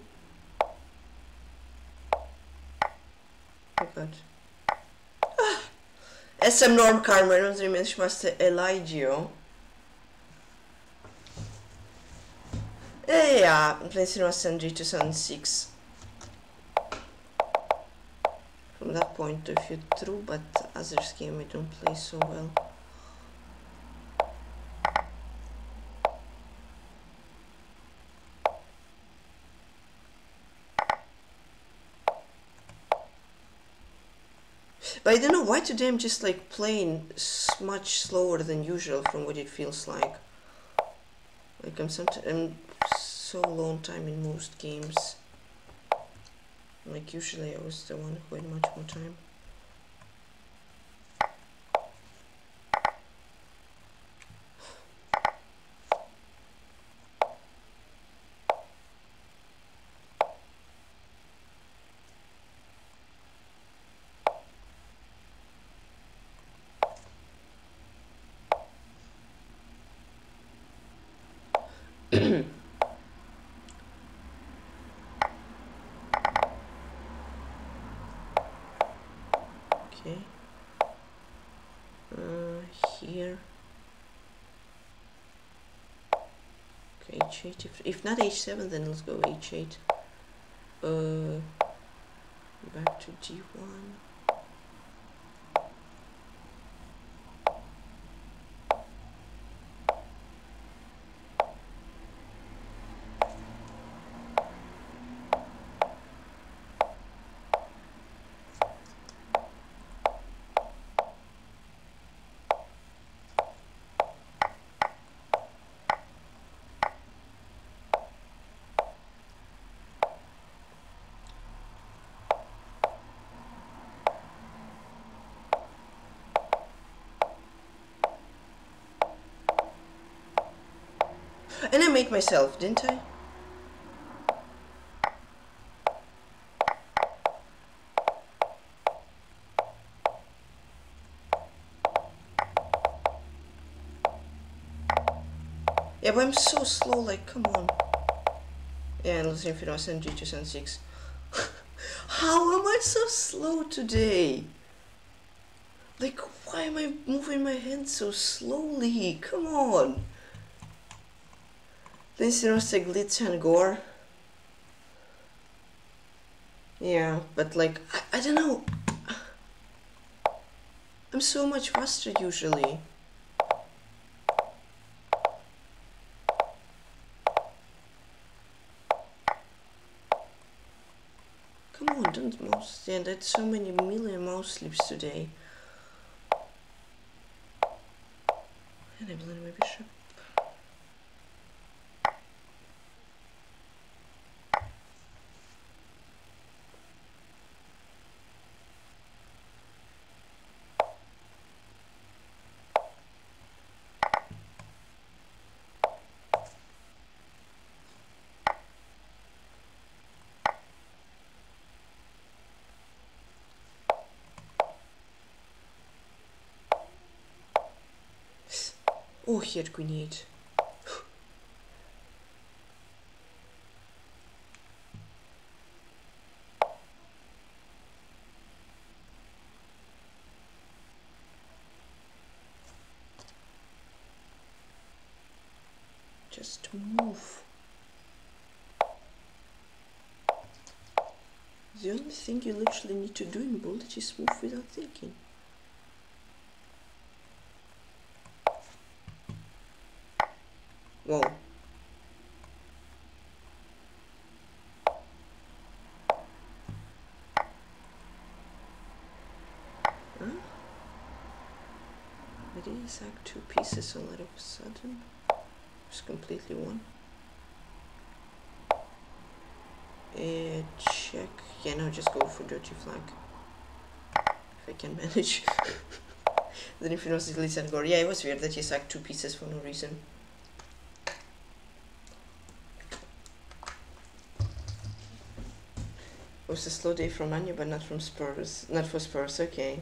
A: my god ah. SM Norm Karma, não sei se chama-se Eligio. Yeah, PlayStation G 2006. From that point of view, true, but others game I don't play so well. But I don't know why today I'm just like playing much slower than usual from what it feels like. Like I'm sometimes so long time in most games. Like usually I was the one who had much more time. H8. If, if not h7, then let's go h8. Uh, back to d1. And I made myself, didn't I? Yeah, but I'm so slow, like, come on. Yeah, and losing Finos and G2 and 6. [LAUGHS] How am I so slow today? Like, why am I moving my hands so slowly? Come on. This is a glitz and gore. Yeah, but like, I, I don't know. I'm so much faster usually. Come on, don't mouse stand. Yeah, that's so many million mouse slips today. Enabling my bishop. Oh, he had grenade. Just move. The only thing you literally need to do in bullet is move without thinking. Whoa. Huh? It is like two pieces all of a sudden. It's completely one. Uh, check. Yeah, no, just go for dirty flag. If I can [LAUGHS] manage. then if you know the and go, yeah, it was weird that he sacked two pieces for no reason. Was a slow day from Anya, but not from Spurs. Not for Spurs, okay.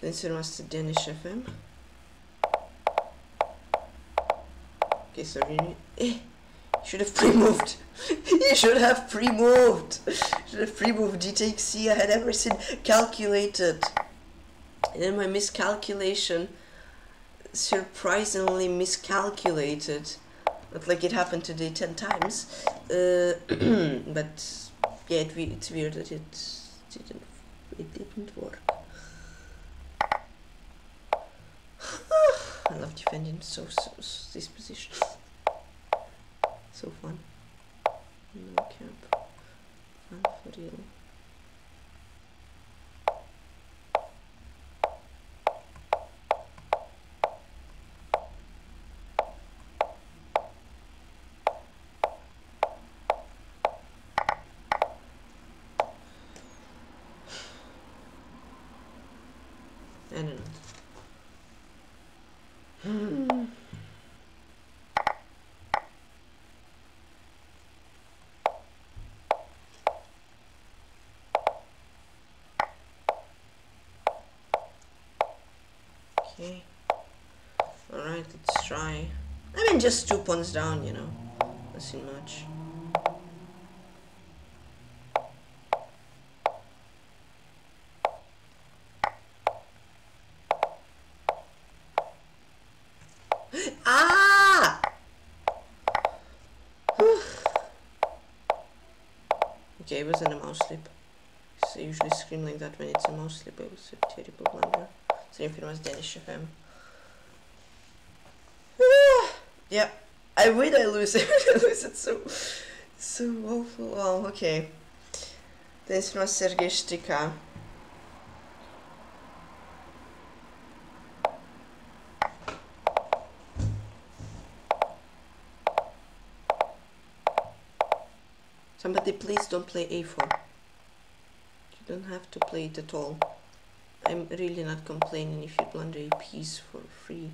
A: Lindsay wants to Danish FM. Okay, so you eh, [LAUGHS] should have pre-moved. you should have pre-moved. Should have pre-moved. D take C. I had everything calculated. And then my miscalculation surprisingly miscalculated like it happened today 10 times uh, [CLEARS THROAT] but yeah it, it's weird that it didn't it didn't work. [SIGHS] I love defending so, so, so this position. So fun. No camp. Fun for real Okay. Alright, let's try. I mean, just two pawns down, you know. Doesn't much. [GASPS] ah! [SIGHS] okay, it was in a mouse slip. I usually scream like that when it's a mouse slip. It was a terrible blunder. Thing was Danish FM. Ah, yeah, I win, I lose. [LAUGHS] I lose. It's so, so awful. Well, okay. This was Sergei Stika. Somebody please don't play a4. You don't have to play it at all. I'm really not complaining if you blunder a piece for free.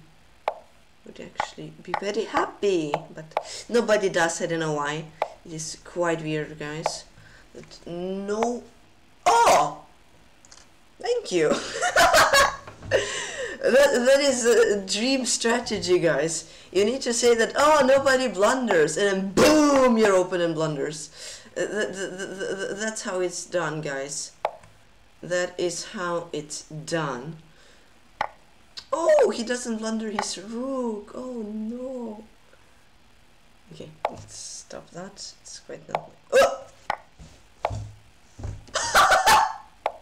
A: Would actually be very happy, but nobody does. I don't know why. It is quite weird, guys. That no. Oh, thank you. [LAUGHS] that that is a dream strategy, guys. You need to say that. Oh, nobody blunders, and then boom, you're open and blunders. Uh, that's how it's done, guys. That is how it's done. Oh, he doesn't blunder his rook. Oh no. Okay, let's stop that. It's quite not. Oh! [LAUGHS]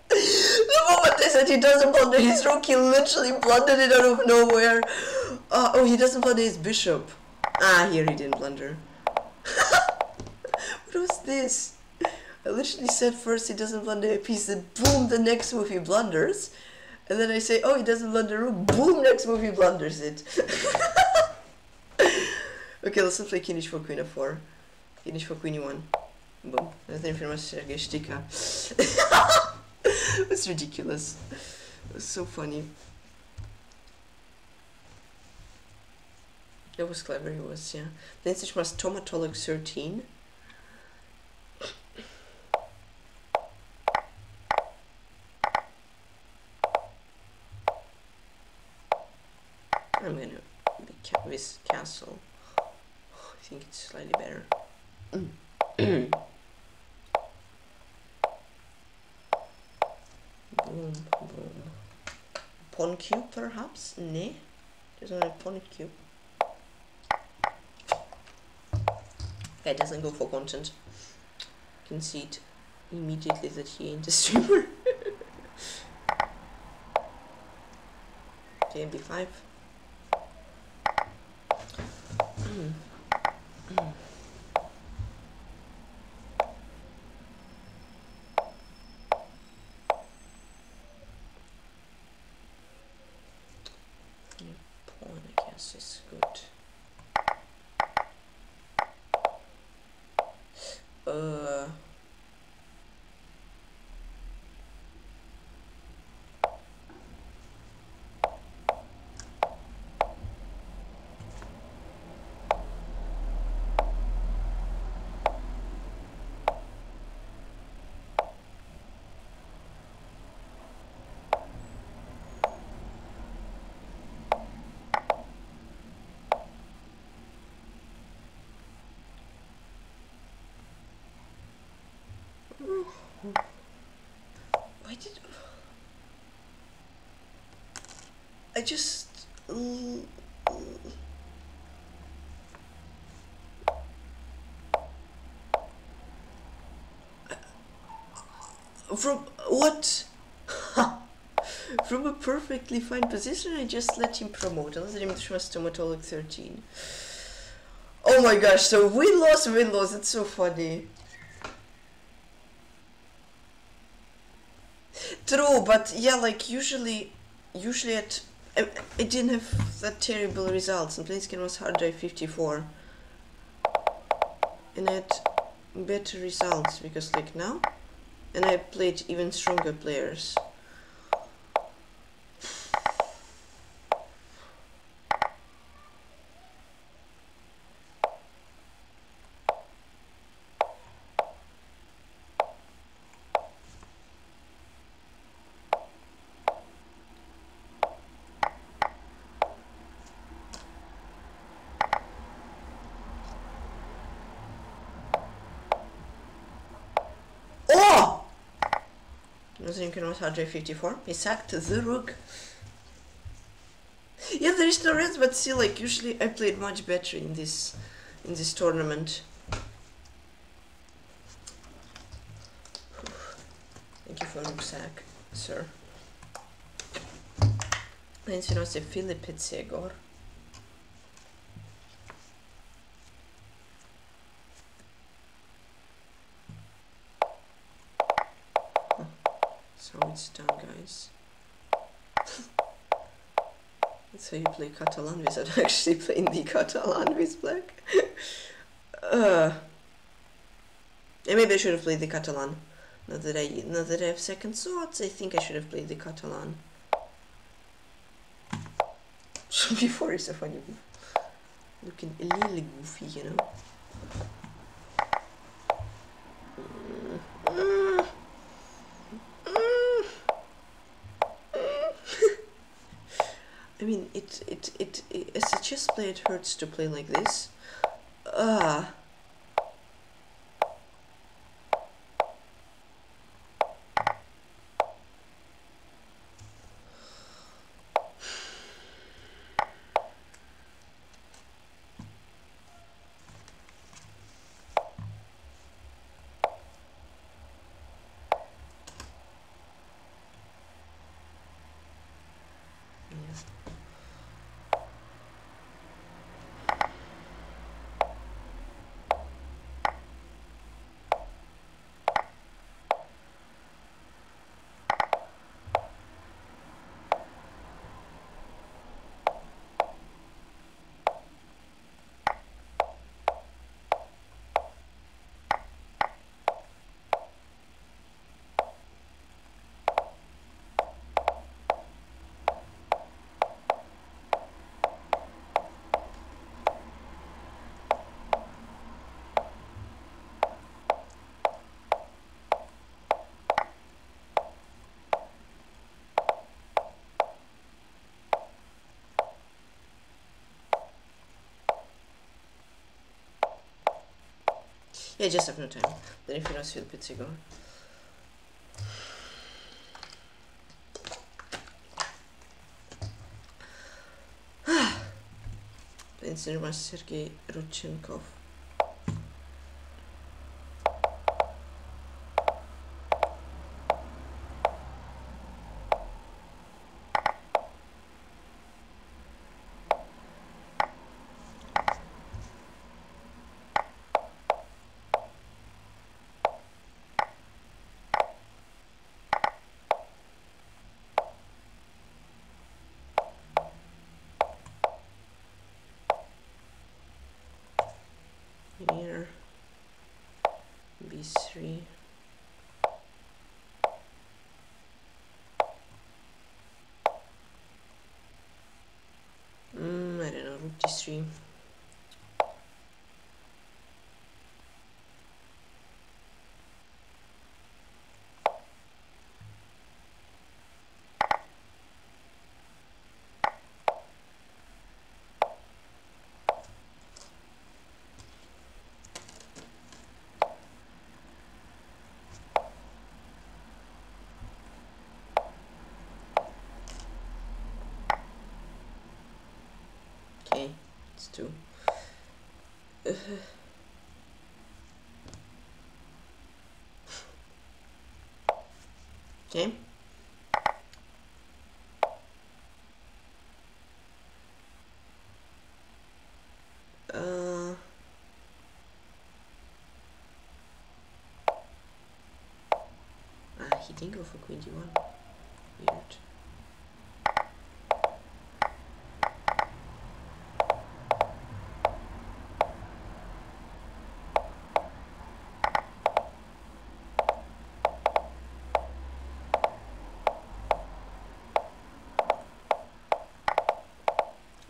A: the moment I said he doesn't blunder his rook, he literally blundered it out of nowhere. Uh, oh, he doesn't blunder his bishop. Ah, here he didn't blunder. [LAUGHS] what was this? I literally said first he doesn't blunder a piece, then boom, the next move he blunders. And then I say, oh, he doesn't blunder rook, boom, next move he blunders it. [LAUGHS] okay, let's play king for queen f4. King for queen e1. Boom. The information Sergei Stika. [LAUGHS] It's ridiculous. It's so funny. That was clever, he was, yeah. Then it was Tomatolog 13. I'm gonna be ca this castle. I think it's slightly better. boom, boom. Pawn cube, perhaps? Ne? There's only pawn cube. Guy doesn't go for content. You can see it immediately that he ain't a streamer. [LAUGHS] okay, b5. Mm. Mm. pawn, I guess, is good. Uh. Why did I just from what? From a perfectly fine position I just let him promote. Let him trust Tomatolog 13 oh my gosh so win loss win loss it's so funny. True, but yeah, like usually, usually at I, I didn't have that terrible results. And Planeskin was hard drive 54, and I had better results because like now, and I played even stronger players. Synchronous RJ54. He sacked the rook. Yeah, there is no rest, but still, like, usually I played much better in this, in this tournament. a rucksack, sir. Ens vi se Filipet it's done, guys. [LAUGHS] That's how you play Catalan without [LAUGHS] actually playing the Catalan with black. [LAUGHS] uh, yeah, maybe I should have played the Catalan. Now that I now that I have second thoughts, I think I should have played the Catalan. Before it's a funny looking a little goofy, you know. I mean, it, it, it, it, as a chess player, it hurts to play like this. Ah. They just have no time. Then if you don't see the pizza go. Incinerator Sergei Ruchenkov. mm, I don't know root is 3 this too. okay. Uh, ah, he didn't go for queen d1.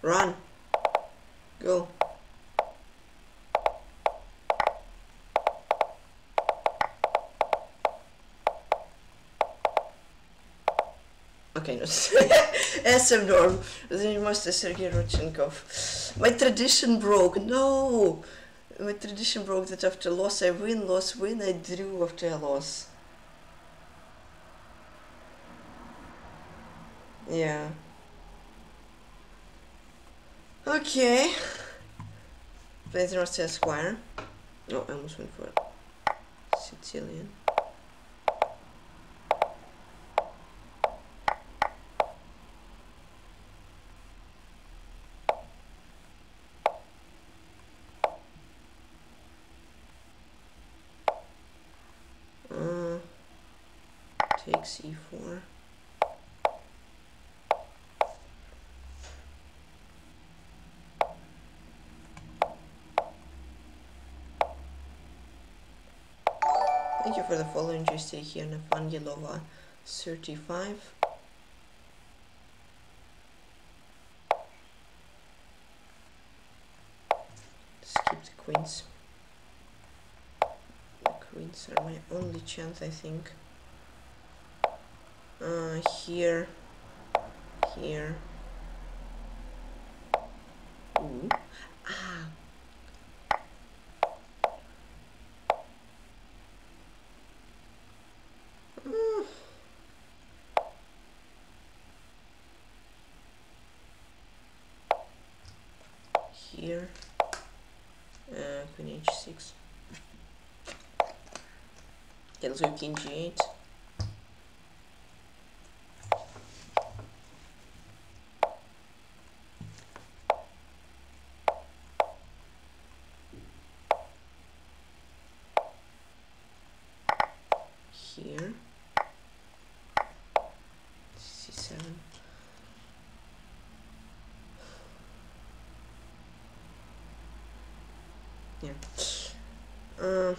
A: Run. Go. Okay, no. [LAUGHS] SM Norm. You must Sergei Rodchenkov. My tradition broke. No! My tradition broke that after loss I win, loss win, I drew after a loss. Yeah. Okay. Play the Esquire. No, oh, I almost went for Sicilian. Uh, e4. Thank you for the following, just here, Nafanyelova 35. Skip the queens. The queens are my only chance, I think. Uh, here, here. Ooh. Ah, here uh, queen h6 also king g8 here c7 yeah uh,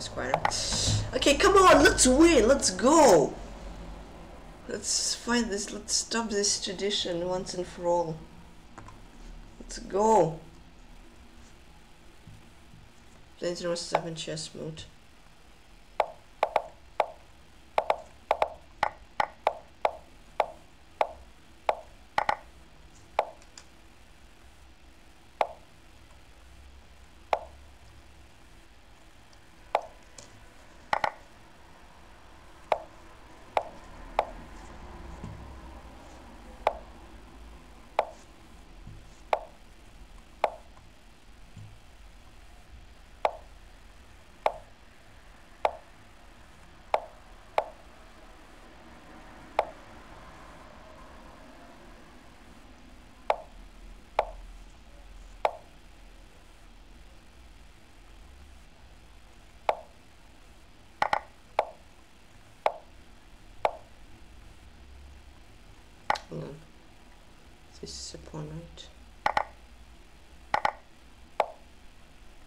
A: Square. Okay, come on, let's win, let's go. Let's find this, let's stop this tradition once and for all. Let's go. Playing 7 chess mode. This is a pawn, right?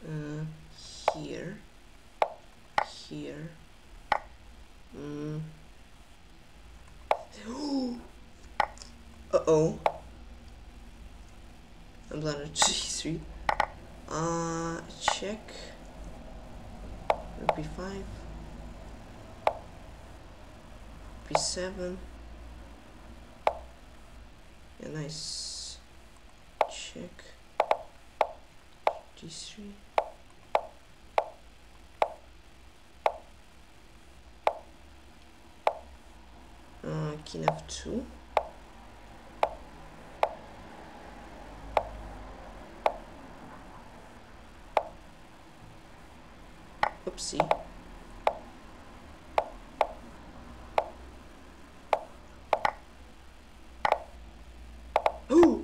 A: Uh, here, here. Mm. [GASPS] uh oh. I'm blundered g3. [LAUGHS] Uh, check. b5. b7 a nice check. D3 uh, king f2 oopsie Ooh.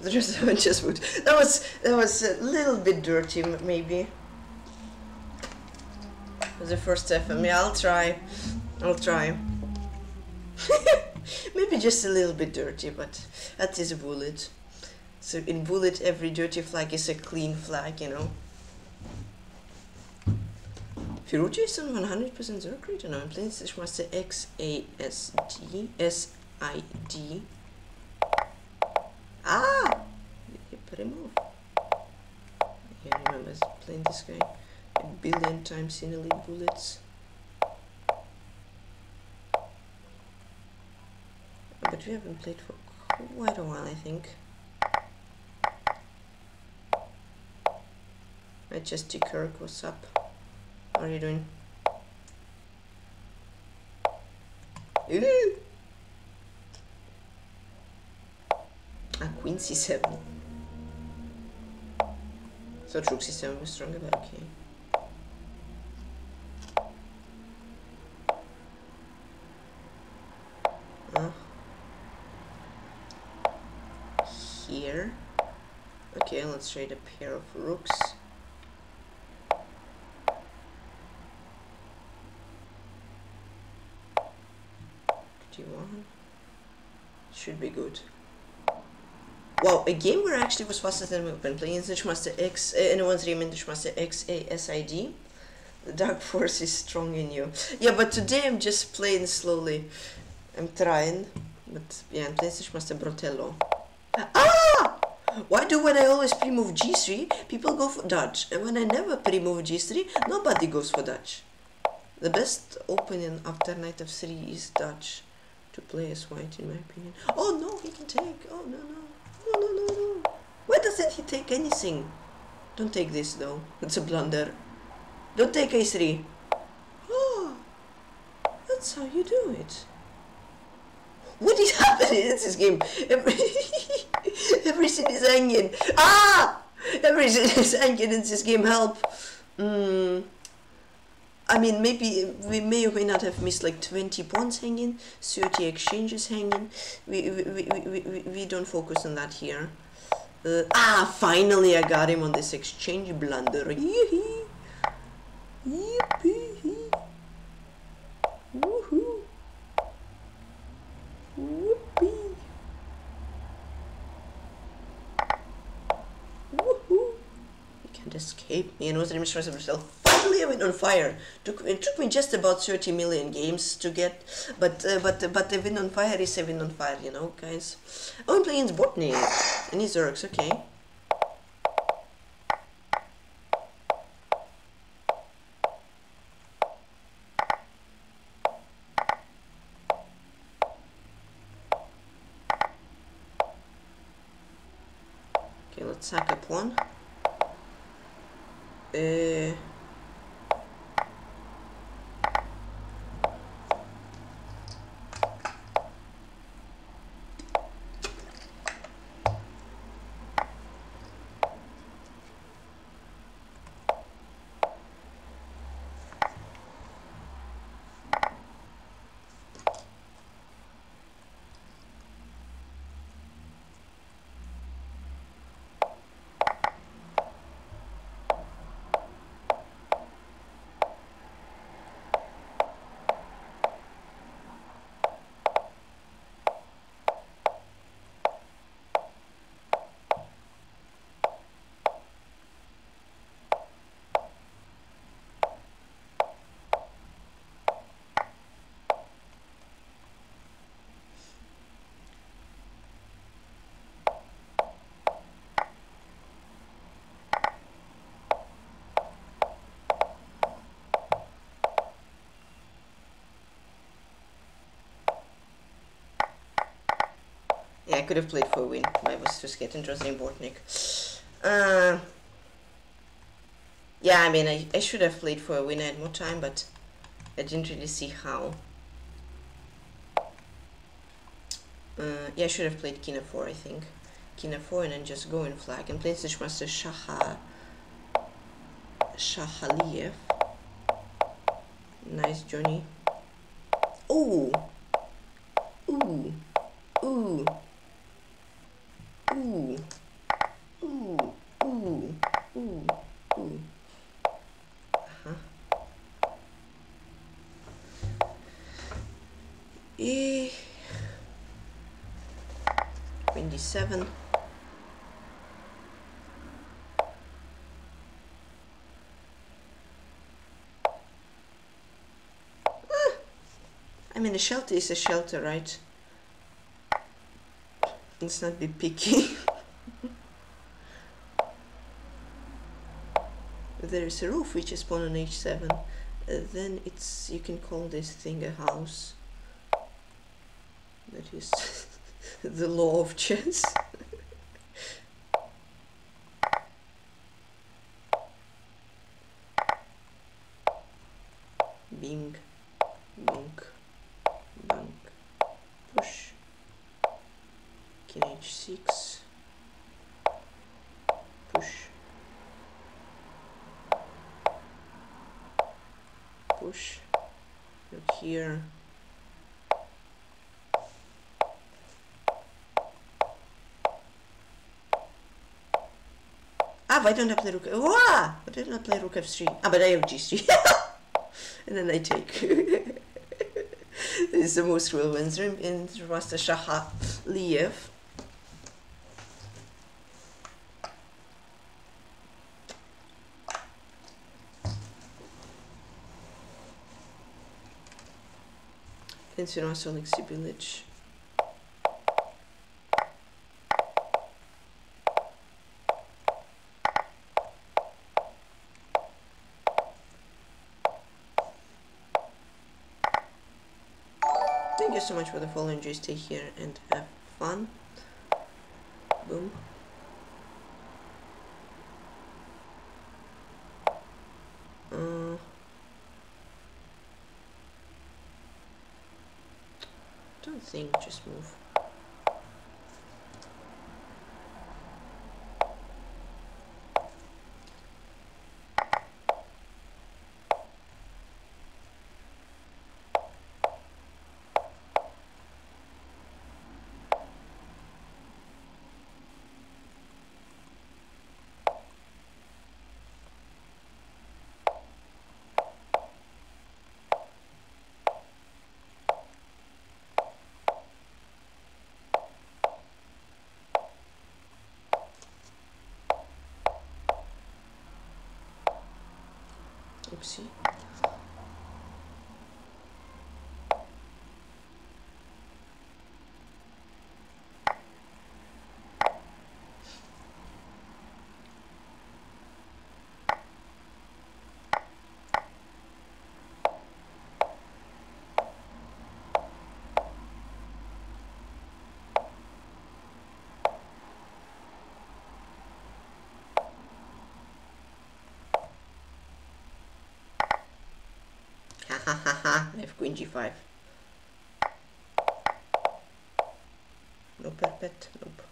A: The just wood. That was that was a little bit dirty, maybe. The first FM. Yeah, I'll try. I'll try. [LAUGHS] maybe just a little bit dirty, but that is a bullet. So in bullet, every dirty flag is a clean flag, you know. Firouzja is on 100% Zerk and I'm playing Master X A S D S I D. Ah! Remove. I remember playing this guy a billion times in Elite Bullets. But we haven't played for quite a while, I think. Just Kirk, what's up? How are you doing? A queen c7. Thought rook c7 was stronger, but okay. Uh, here. Okay, let's trade a pair of rooks. Should be good. Wow, a game where actually was faster than movement, playing Master X, uh, anyone's remember Master X A S I D. The dark force is strong in you. Yeah, but today I'm just playing slowly. I'm trying, but yeah, I'm playing Master Brotello. Ah! Why do when I always pre-move G3, people go for Dutch, and when I never pre-move G3, nobody goes for Dutch? The best opening after knight of 3 is Dutch to play as white in my opinion. Oh no, he can take. Oh no. No, no, no, no. Why doesn't he take anything? Don't take this though. It's a blunder. Don't take a3. Oh, that's how you do it. What is happening in this game? Every [LAUGHS] everything is hanging. Ah! Everything is hanging in this game. Help. Hmm. I mean, maybe we may or may not have missed like 20 pawns hanging, 30 exchanges hanging. We, we, we, we, we, we don't focus on that here. Uh, ah, finally I got him on this exchange blunder. Yippee! Yippee! Woohoo! Whoopee! Woohoo! You can't escape me and was of herself finally I went on fire. Took, it took me just about 30 million games to get, but uh, but but the win on fire is win on fire, you know, guys. I'm playing Botany, Zergs, okay. Okay, let's sack up one. Uh, I could have played for a win. I was just getting Josine Bortnik. Uh, yeah, I mean, I, I should have played for a win. I had more time, but I didn't really see how. Uh, yeah, I should have played King 4, I think. King 4 and then just go in flag. And playing Master Shaha... Shahaliev. Nice, Johnny. Ooh! Ooh! Ooh! Ooh. Ooh. Ooh. Ooh. Ooh. Uh-huh. E. 27. Ah. I mean, a shelter is a shelter, right? let's not be picky. [LAUGHS] There is a roof which is spawned on h7 uh, then it's you can call this thing a house. That is [LAUGHS] the law of chess bing bonk bonk push king h6 push. Look here. Ah, why don't I play rook? Wah! Why didn't I play rook f3? Ah, but I have g3. [LAUGHS] and then I take. [LAUGHS] this is the most real wins in Rasta Shaha Liev. Pensionato Alexi Village. Thank you so much for the following. Just stay here and have fun. Boom. Uh, don't think, just move. Oopsie. Ha ha I have queen g5. No perpet, nope.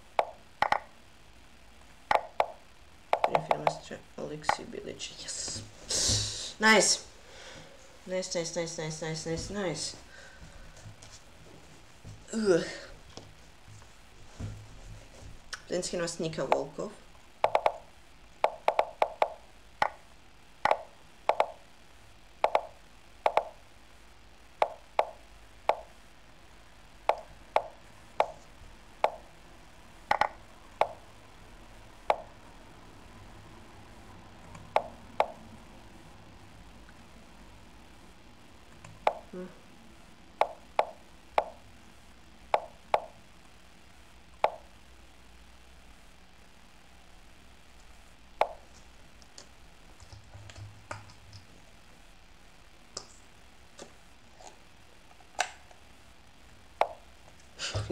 A: Master Alexei Village, yes. Nice. Nice, nice, nice, nice, nice, nice, nice. Ugh. Plinský nás Nika Volkov.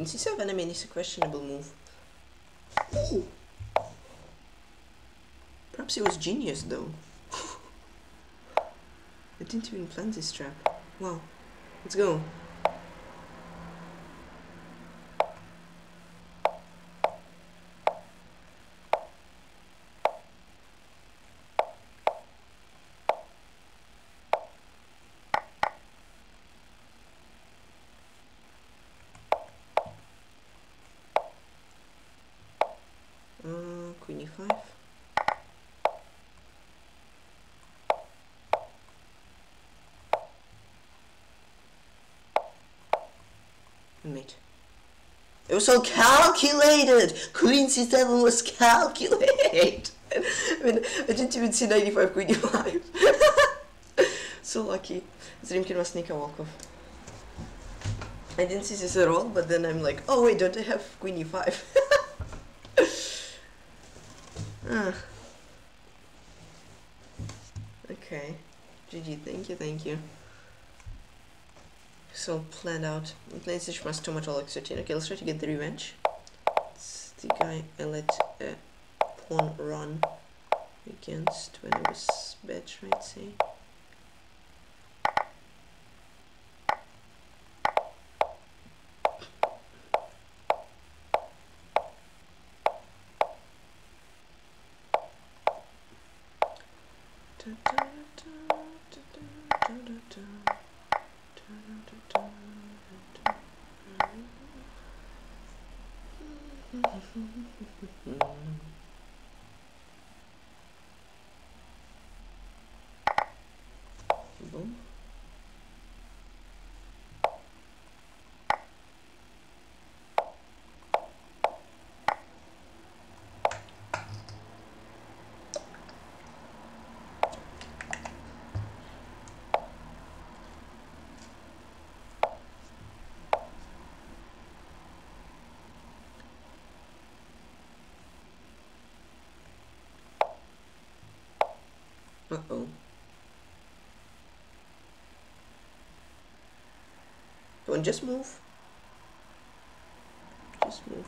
A: Queen c7, I mean, it's a questionable move. Ooh. Perhaps it was genius, though. [LAUGHS] I didn't even plan this trap. Wow. Let's go. Uh, queen e5. It was so calculated! Queen c7 was calculated! [LAUGHS] I mean, I didn't even see 95 queen e5. [LAUGHS] so lucky. Zrimkin was Nika Volkov. I didn't see this at all, but then I'm like, oh wait, don't I have queen e5? [LAUGHS] ah. Okay. GG, thank you, thank you. So planned out. Must too much Alex 13. Okay, let's try to get the revenge. It's the guy I let a pawn run against when I was bad, right? Say. Uh-oh. Don't just move. Just move.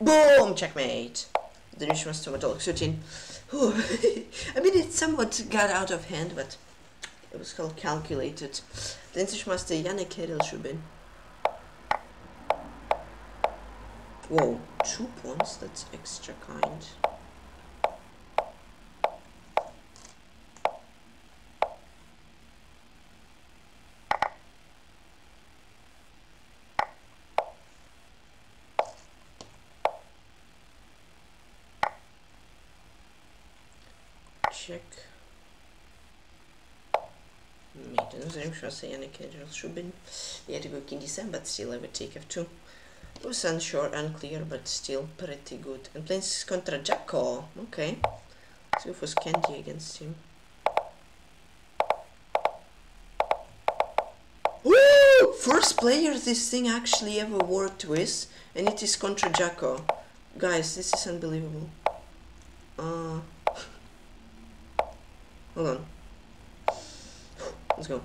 A: Boom! Checkmate! The Nishma Stomatologue 13. I mean, it somewhat got out of hand, but it was called calculated. Den Master Janne Keril Shubin. Whoa, two points? That's extra kind. Check. Maintenance, I'm sure say any casual should be. Yeah, to go in December, but still I would take F2. Was unsure, unclear, but still pretty good. And plays contra Jacko. Okay. So it was Candy against him. Woo! First player this thing actually ever worked with, and it is contra Jacko. Guys, this is unbelievable. Uh, [LAUGHS] hold on. Let's go.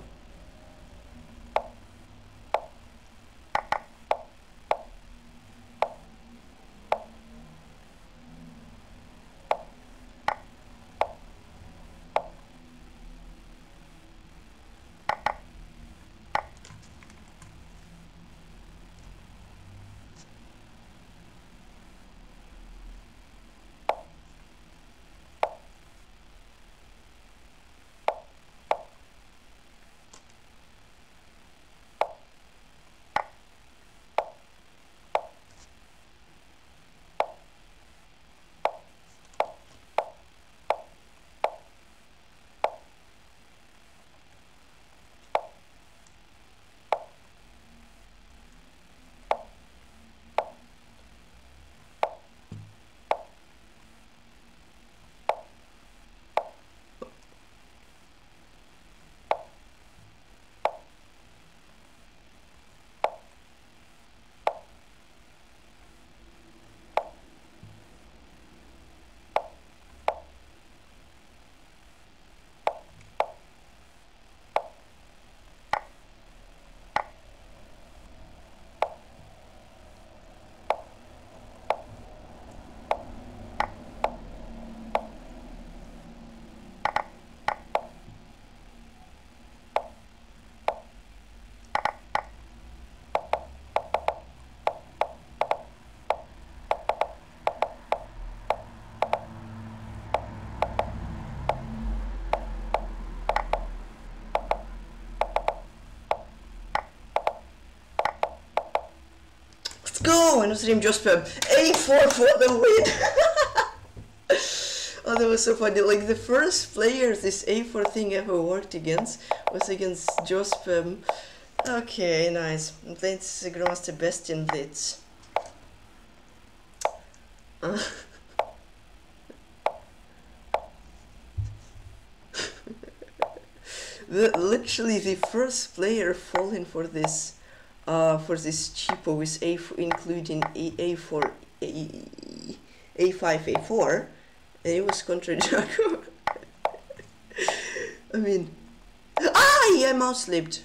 A: Let's go! Just spam A4 for the win! [LAUGHS] oh, that was so funny. Like, the first player this A4 thing ever worked against was against Jospem. Okay, nice. Blitz Grandmaster best in Blitz. The, literally the first player falling for this uh, for this cheapo with A including A A4 A A5 A4 and it was contra [LAUGHS] Jaco. I mean Ah yeah I mouse slipped.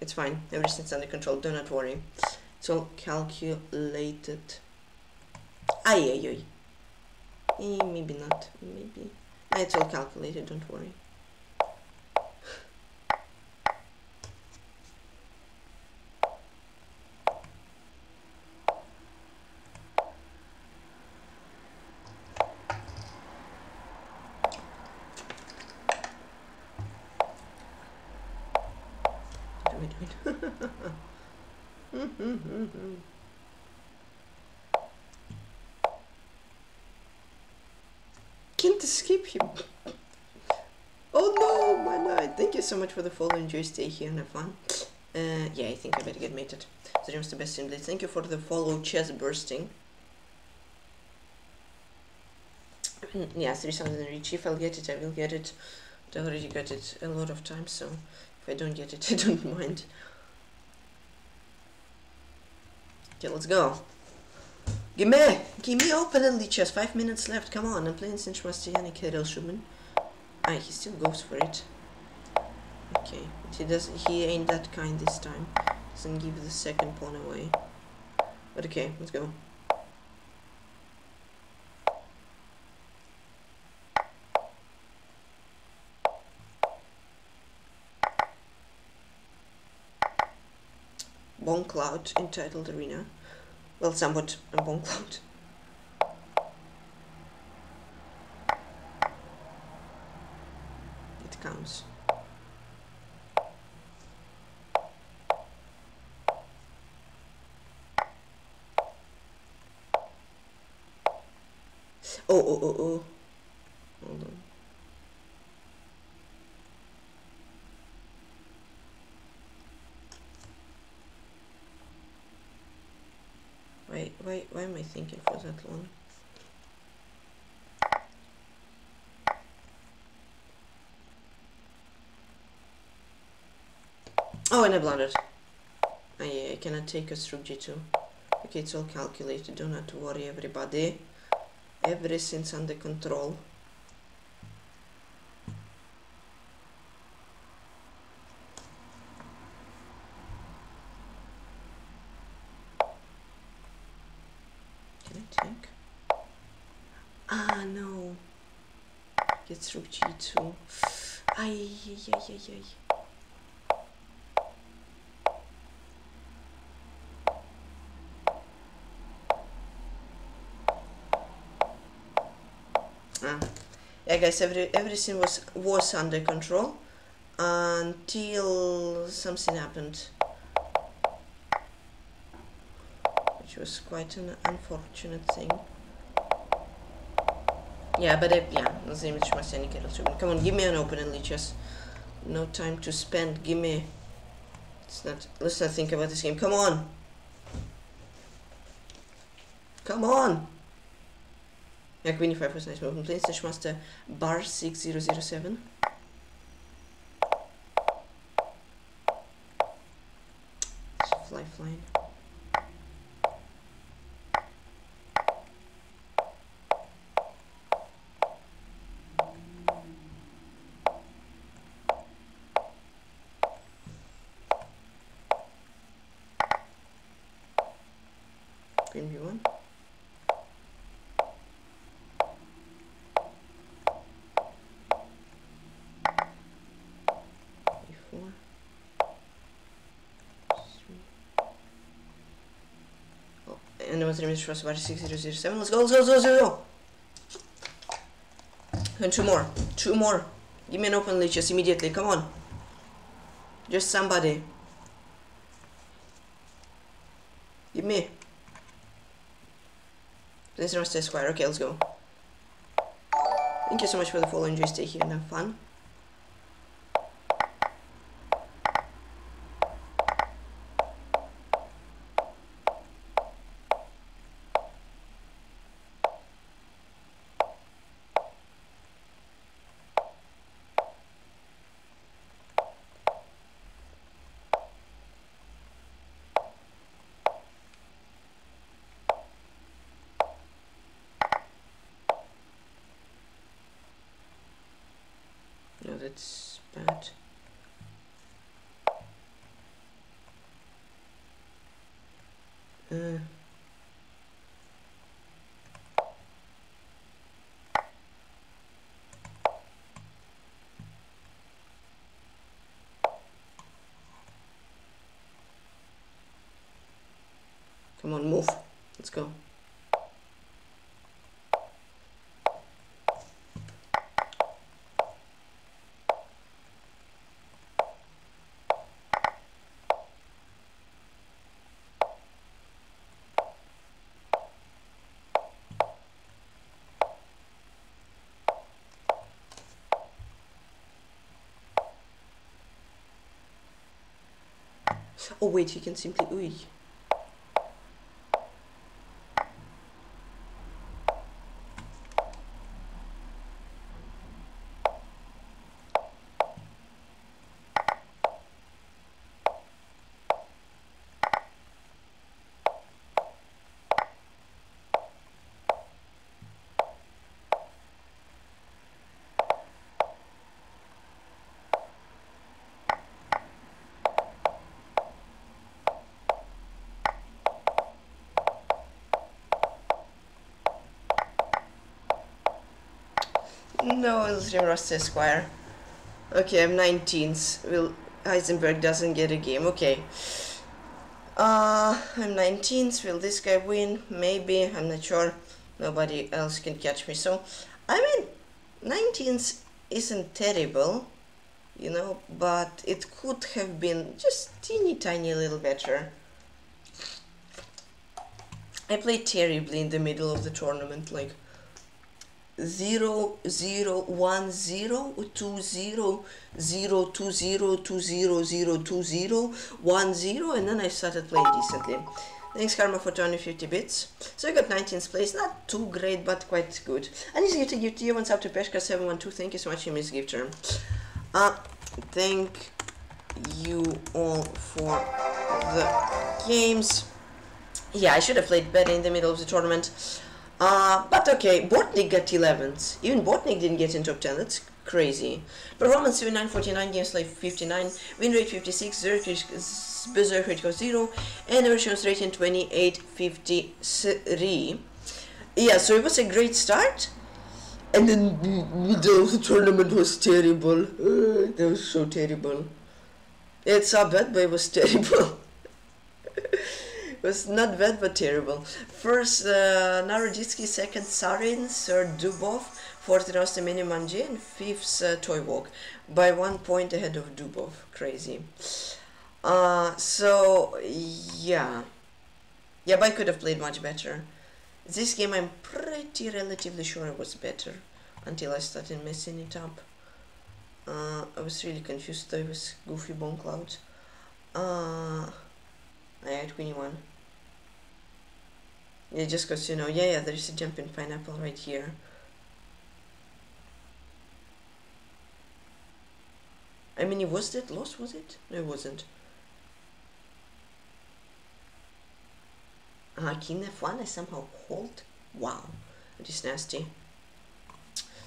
A: It's fine, everything's under control, do not worry. It's all calculated. Ay ay ay. Eh, maybe not, maybe. Ah, it's all calculated, don't worry. Can't escape him. Oh no, my night. Thank you so much for the follow. Enjoy, stay here and have fun. Uh, yeah, I think I better get mated. So the best in Thank you for the follow, chest bursting. yeah, 3000 reach. If I'll get it, I will get it. I already got it a lot of times, so if I don't get it, [LAUGHS] I don't mind. Okay, let's go. Give me, give me open and chest. Five minutes left. Come on, I'm playing Sinch Mastiani Kedel Schumann. Ah, he still goes for it. Okay, he doesn't. He ain't that kind this time. Doesn't give the second pawn away. But okay, let's go. Bone Cloud entitled Arena. Well, somewhat a Bone [LAUGHS] Cloud. It counts. Oh, oh, oh, oh. Hold on. Why, why, why am I thinking for that long? Oh, and I blundered. I, cannot take us through G2. Okay, it's all calculated, do not have to worry everybody. Everything's under control. Can I check? Ah, no. Get through G2. Ay, ay, ay, ay, Ah. Yeah, guess every, everything was was under control until something happened, which was quite an unfortunate thing. Yeah, but it, yeah, Nazim Shmaseni Come on, give me an open and leeches. No time to spend. Give me. It's not. Let's not think about this game. Come on. Come on. Yeah, Queen 5 was nice movement. Please, Master Bar 6007. And was image for about 6007. Let's go, let's go, let's go, let's go. And two more. Two more. Give me an open just immediately. Come on. Just somebody. Give me. Please don't stay square. Okay, let's go. Thank you so much for the follow. Enjoy, stay here and have fun. that's bad. Uh. Come on, move. Let's go. Oh wait, you can simply... Ooh. No, it's Rimrost Esquire. Okay, I'm 19th. Will Heisenberg doesn't get a game. Okay. Uh, I'm 19th. Will this guy win? Maybe. I'm not sure. Nobody else can catch me. So, I mean, 19th isn't terrible, you know, but it could have been just teeny tiny little better. I played terribly in the middle of the tournament, like zero zero one zero two zero zero two zero two zero zero two zero one zero and then I started playing decently. Thanks Karma for 250 bits. So I got 19th place, not too great but quite good. To give to you tier ones up to Peshka712. Thank you so much, Miss Gifter. Uh thank you all for the games. Yeah, I should have played better in the middle of the tournament. Uh, but okay, Bortnik got 11th. Even Bortnik didn't get in top 10. That's crazy. Performance 7949, games like 59, win rate 56, Berserk rate was 0, and versions rating 2853. Yeah, so it was a great start. And then the tournament was terrible. Uh, that was so terrible. It's not bad, but it was [LAUGHS] terrible was not bad but terrible. First uh, second Sarin, third Dubov, fourth Rostamini Manje, and fifth uh, Toywalk, by one point ahead of Dubov. Crazy. Uh, so, yeah. Yeah, but I could have played much better. This game I'm pretty relatively sure it was better until I started messing it up. Uh, I was really confused though, was Goofy Bone Cloud. Uh, I had 21. Yeah, just because, you know, yeah, yeah, there's a jumping pineapple right here. I mean, it was that lost, was it? No, it wasn't. Uh, King F1 I somehow called? Wow, that is nasty.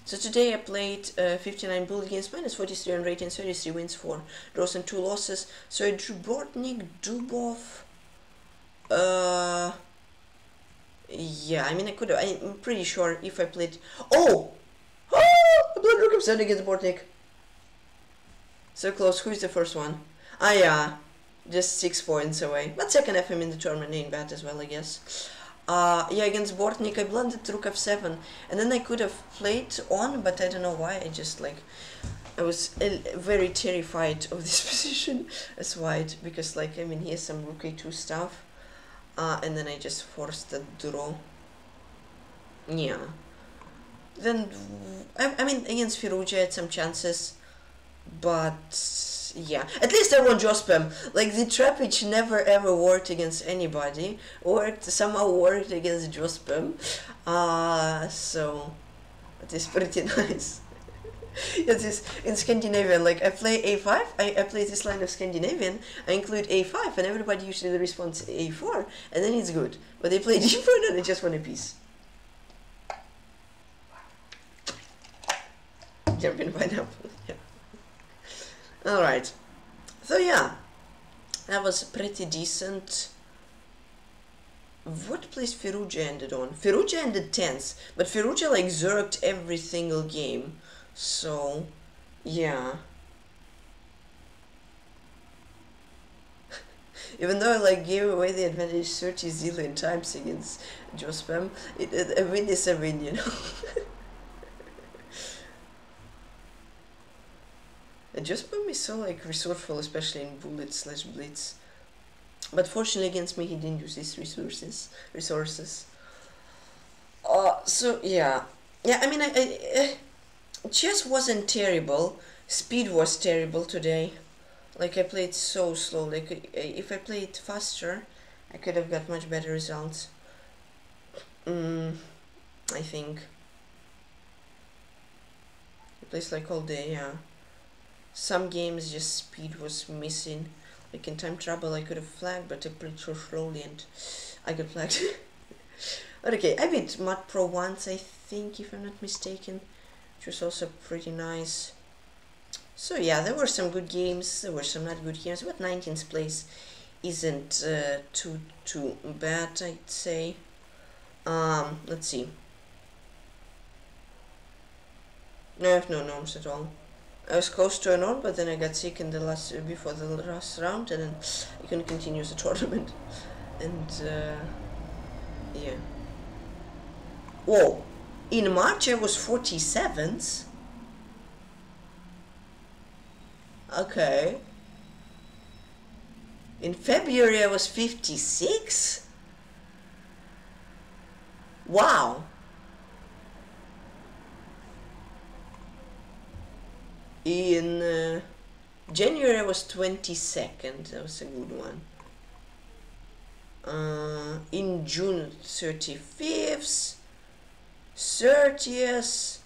A: So today I played uh, 59 bull games, minus 43 on rating, 33 wins, 4 draws and 2 losses. So I drew Bortnik, Dubov, uh, yeah, I mean, I could have. I'm pretty sure if I played... Oh! Oh! Blood Rook upset against Bortnik. So close. Who's the first one? Ah, yeah. Just six points away. But second FM in the tournament ain't bad as well, I guess. Uh, yeah, against Bortnik, I blundered Rook F7. And then I could have played on, but I don't know why. I just, like... I was very terrified of this [LAUGHS] position as white. Because, like, I mean, he has some Rook A2 stuff uh, and then I just forced the draw. Yeah. Then, I, I mean, against Firouzja I had some chances, but yeah. At least I won Jospem. Like, the trap which never ever worked against anybody, worked, somehow worked against Jospem. Uh, so, it is pretty [LAUGHS] nice. [LAUGHS] yes, it's in Scandinavian. Like I play A5, I, I play this line of Scandinavian, I include A5, and everybody usually responds A4, and then it's good. But they play [LAUGHS] D4 and they just want a piece. [LAUGHS] Jumping pineapple, yeah. Alright. So yeah, that was pretty decent. What place Firouzja ended on? Firouzja ended 10th, but Firouzja like zerked every single game. So, yeah. [LAUGHS] Even though I like gave away the advantage 30 zillion times against Jospem, it, it, a win is a win, you know. [LAUGHS] and Jospem is so like resourceful, especially in bullet slash blitz. But fortunately against me, he didn't use his resources. Resources. Uh, so yeah, yeah. I mean, I, I chess wasn't terrible. Speed was terrible today. Like I played so slow. Like if I played faster, I could have got much better results. Mm, I think. I played like all day, yeah. Some games just speed was missing. Like in time trouble I could have flagged but I played so slowly and I got flagged. [LAUGHS] okay, I beat Mud Pro once I think if I'm not mistaken. Which was also pretty nice. So yeah, there were some good games, there were some not good games, but 19th place isn't uh, too too bad, I'd say. Um, let's see. No, I have no norms at all. I was close to an norm, but then I got sick in the last before the last round, and then I couldn't continue the [LAUGHS] tournament. And uh, yeah. Whoa! In March I was 47th. Okay. In February I was 56? Wow. In uh, January I was 22nd, that was a good one. Uh, in June 35th, 30th,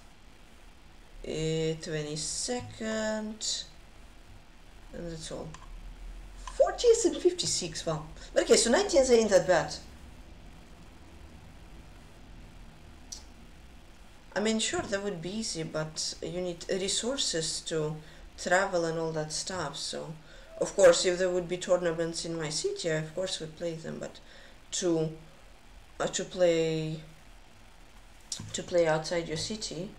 A: uh, 22nd, and that's all. 40th and 56, wow. Okay, so 19th ain't that bad. I mean, sure, that would be easy, but you need resources to travel and all that stuff. So, of course, if there would be tournaments in my city, I of course would play them. But to uh, to play to play outside your city,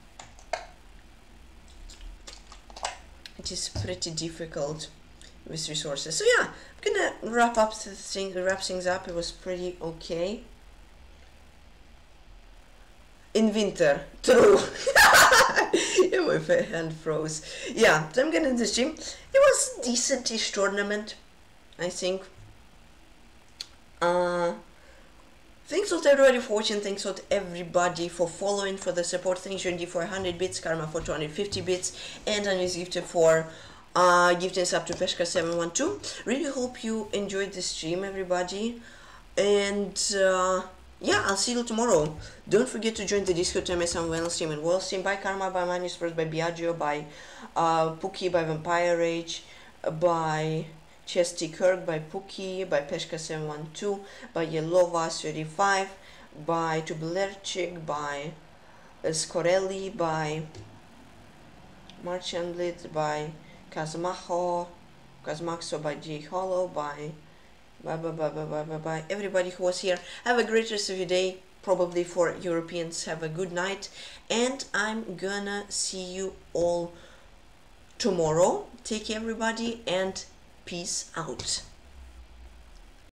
A: it is pretty difficult with resources. So yeah, I'm gonna wrap up the thing, wrap things up. It was pretty okay. In winter, [LAUGHS] true. [LAUGHS] yeah, my hand froze. Yeah, so I'm gonna the gym. It was decentish tournament, I think. Uh, Thanks to everybody for watching, thanks to everybody for following, for the support, thanks Jundy for 100 bits, Karma for 250 bits, and Anis Gifted for uh, gifting up to Peshka712. Really hope you enjoyed the stream, everybody, and uh, yeah, I'll see you tomorrow. Don't forget to join the Discord to MS on Wellness Stream and World Stream by Karma, by Manuscript, by Biagio, by uh, Pookie, by Vampire Rage, by Chesty Kirk by Pookie, by Peshka712, by Yelova35, by Tubelerchik, by Scorelli, by Martian by Kazmaho, Kazmaxo, by J Hollow, by bye bye bye bye bye bye everybody who was here. Have a great rest of your day. Probably for Europeans, have a good night, and I'm gonna see you all tomorrow. Take care, everybody, and Peace out.